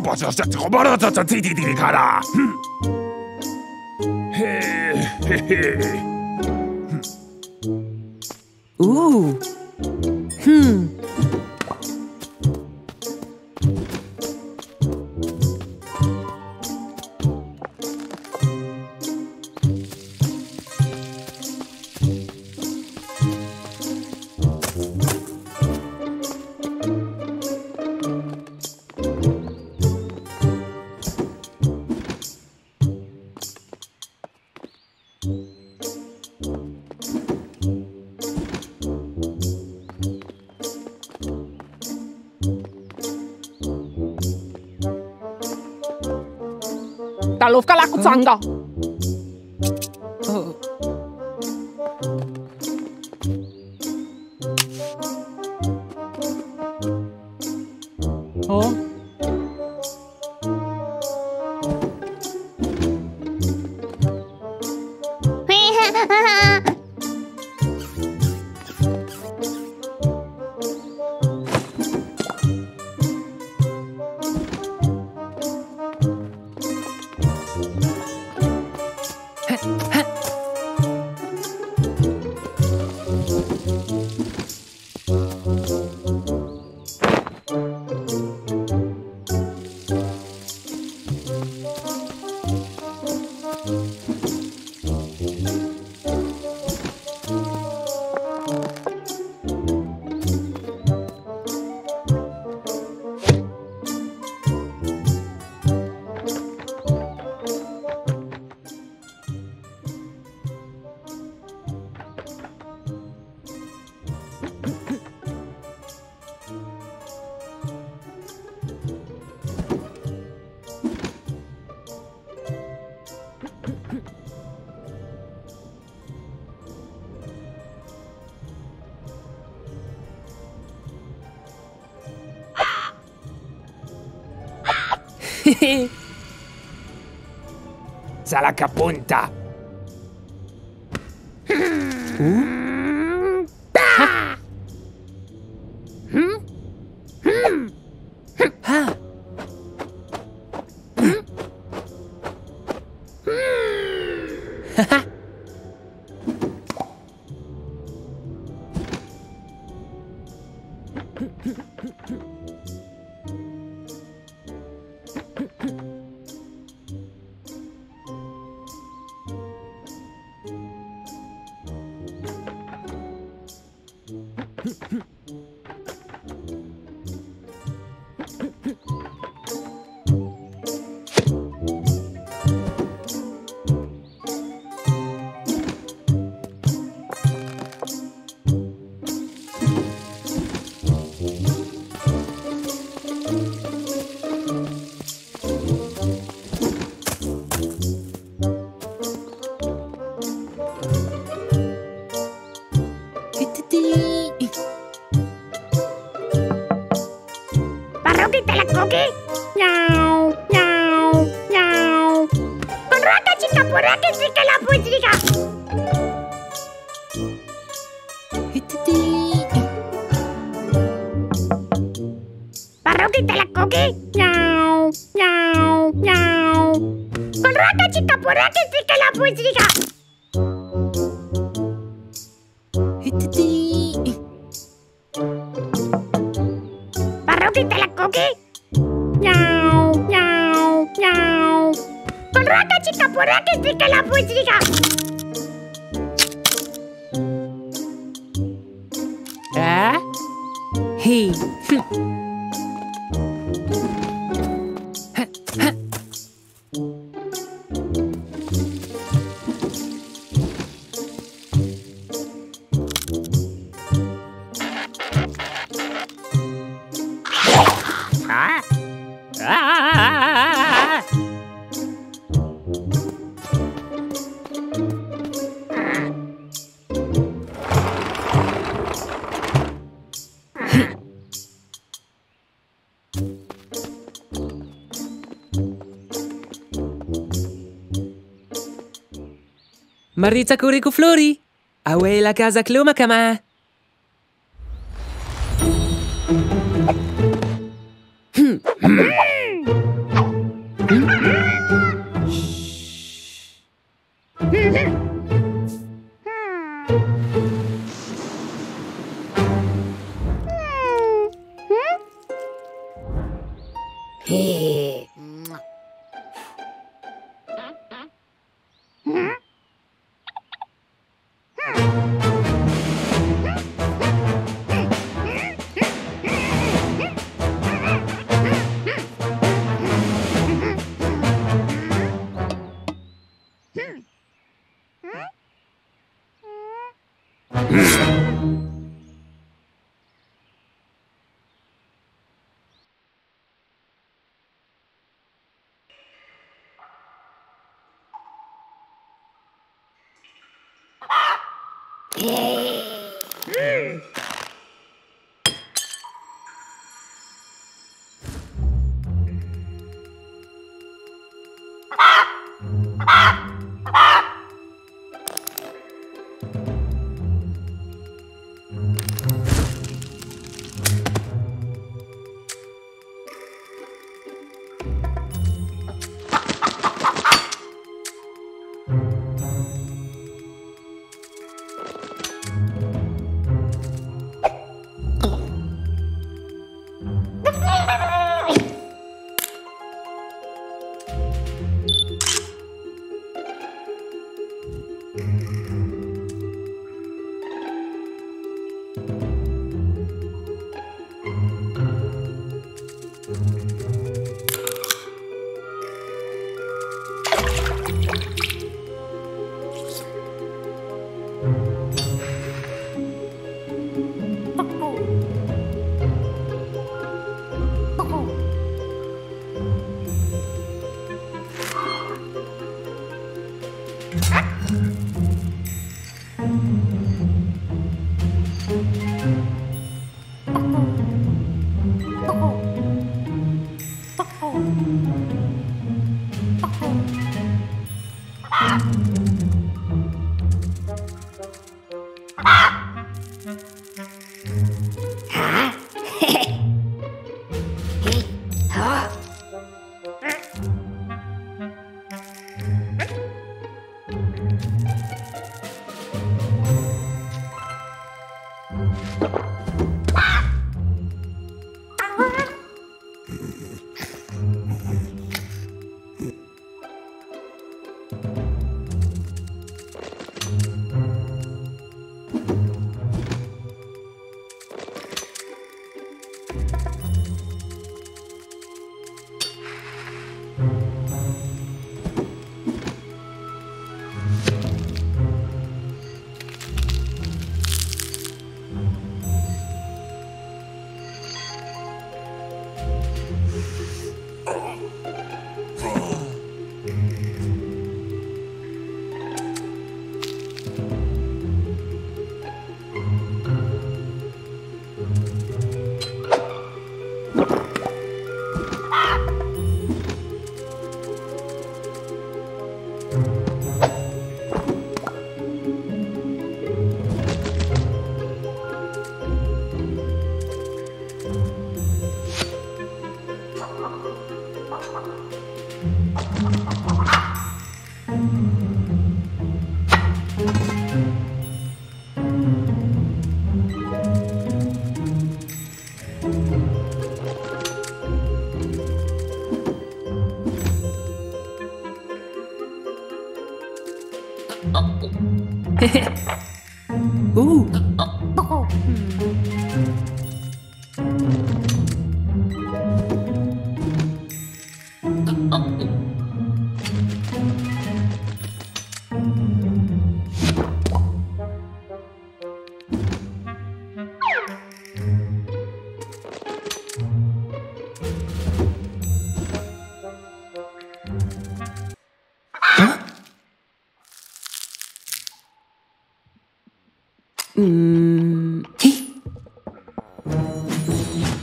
コショシャチコボロチョチョティテへえへへ我可拉苦脏了。a la que apunta. Maritza Curico Flori. Away la casa cluma kama.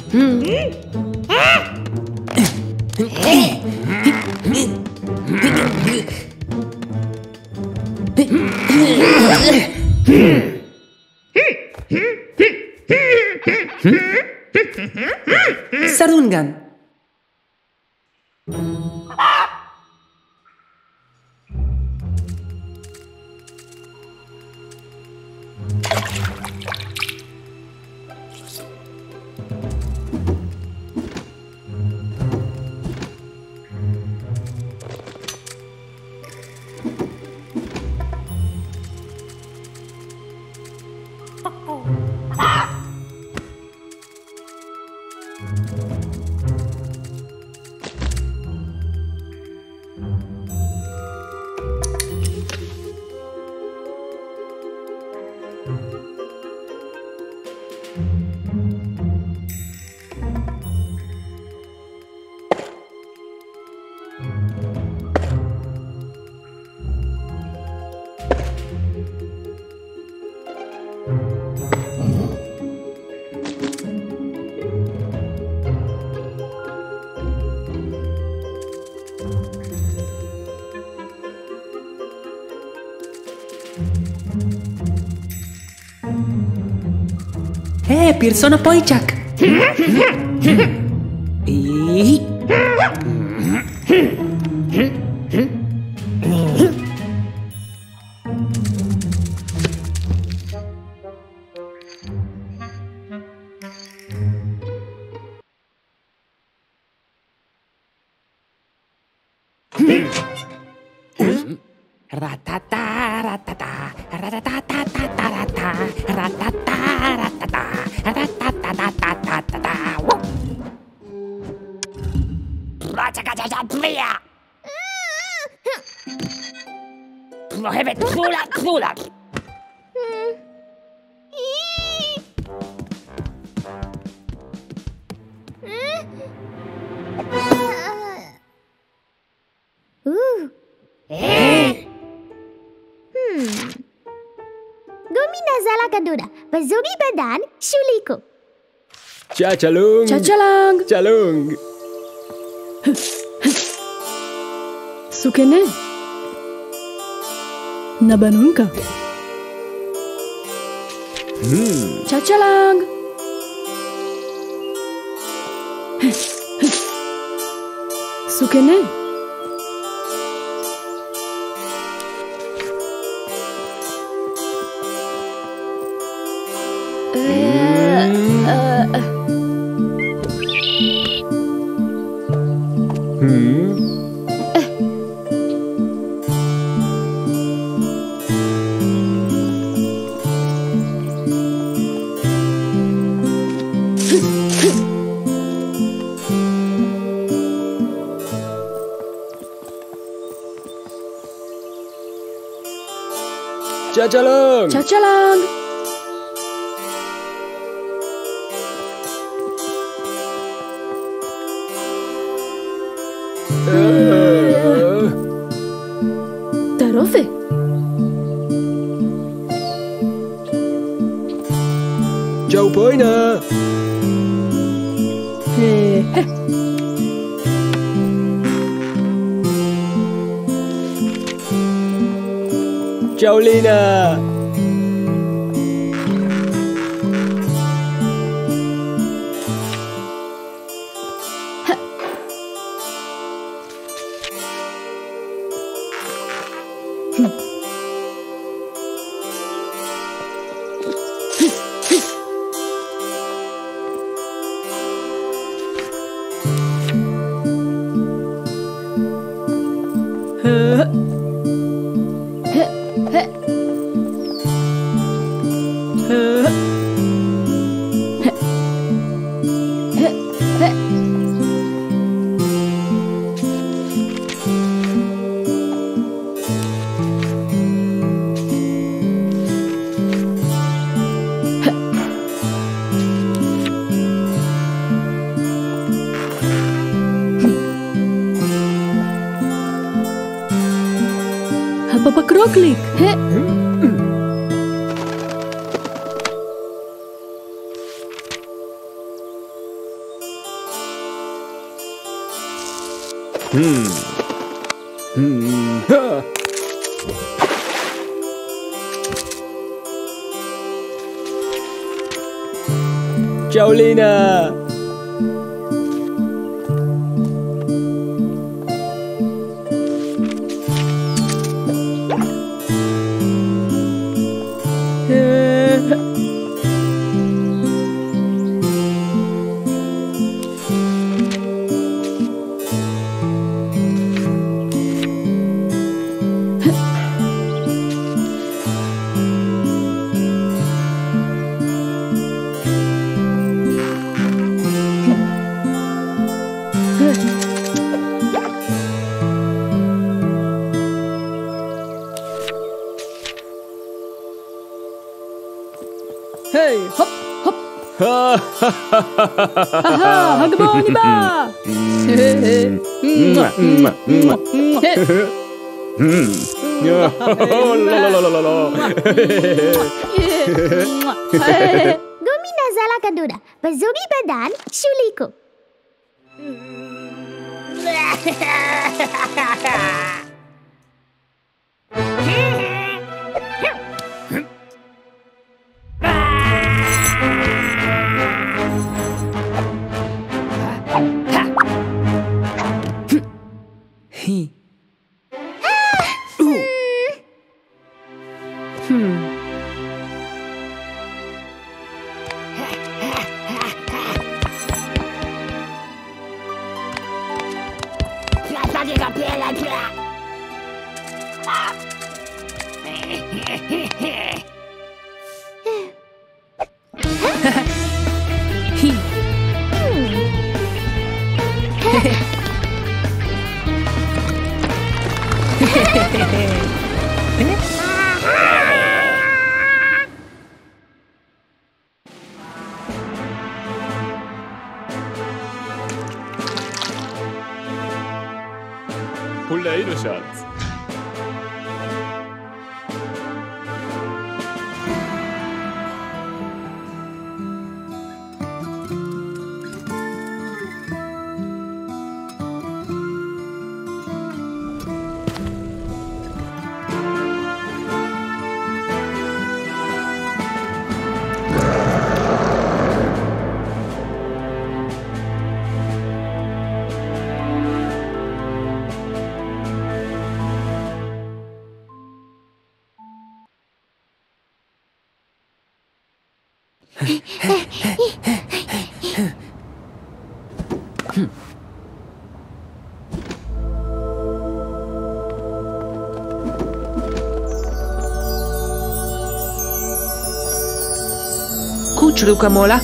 Sarungan. Pearson o Poichak. *laughs* Cha chalung. Cha chalang. Chalung. Sukene. Nabanunka. Hmm. Cha chalang. Sukene. Jolina. Hahaha, hug me, hug me. Hehehe, mua mua mua, hehehe, mua. Badan, shuliku. Čuduka Mola?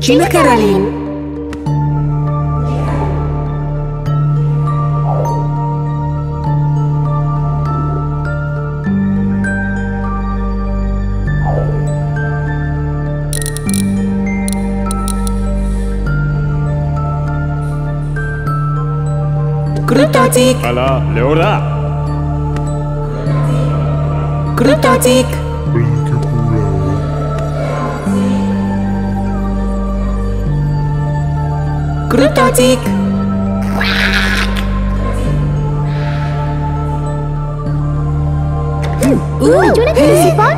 Regina Caroline. Krutotik! Hala, lehor da! Krutotik! authentique. Ooh, do you A to see fun?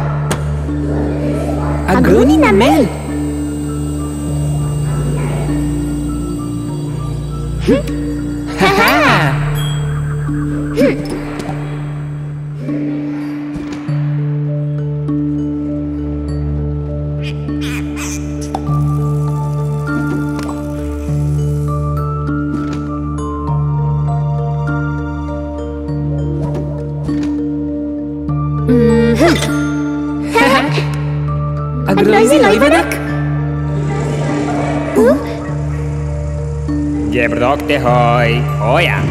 tế hồi khổ à?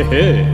He he.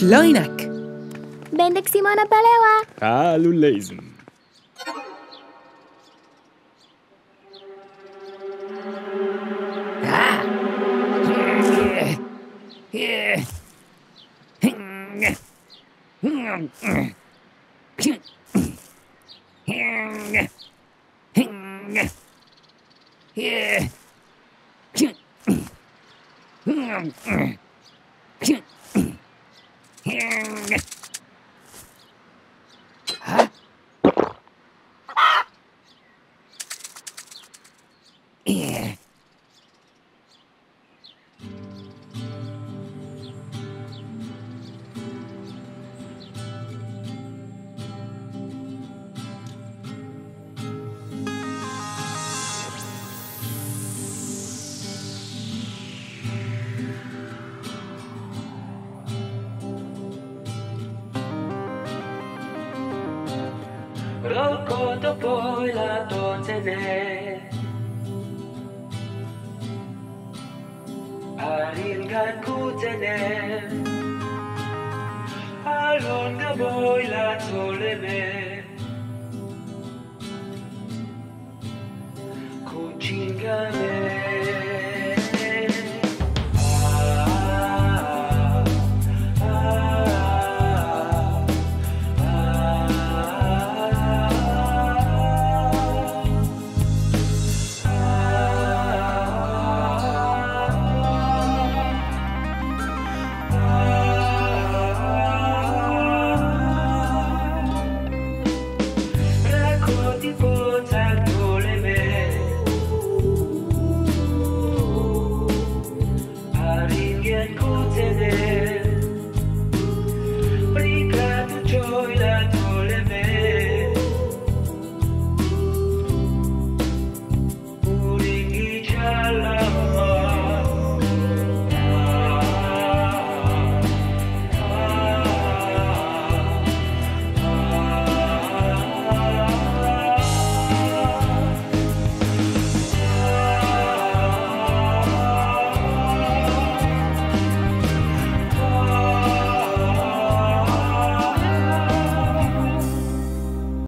Lezen.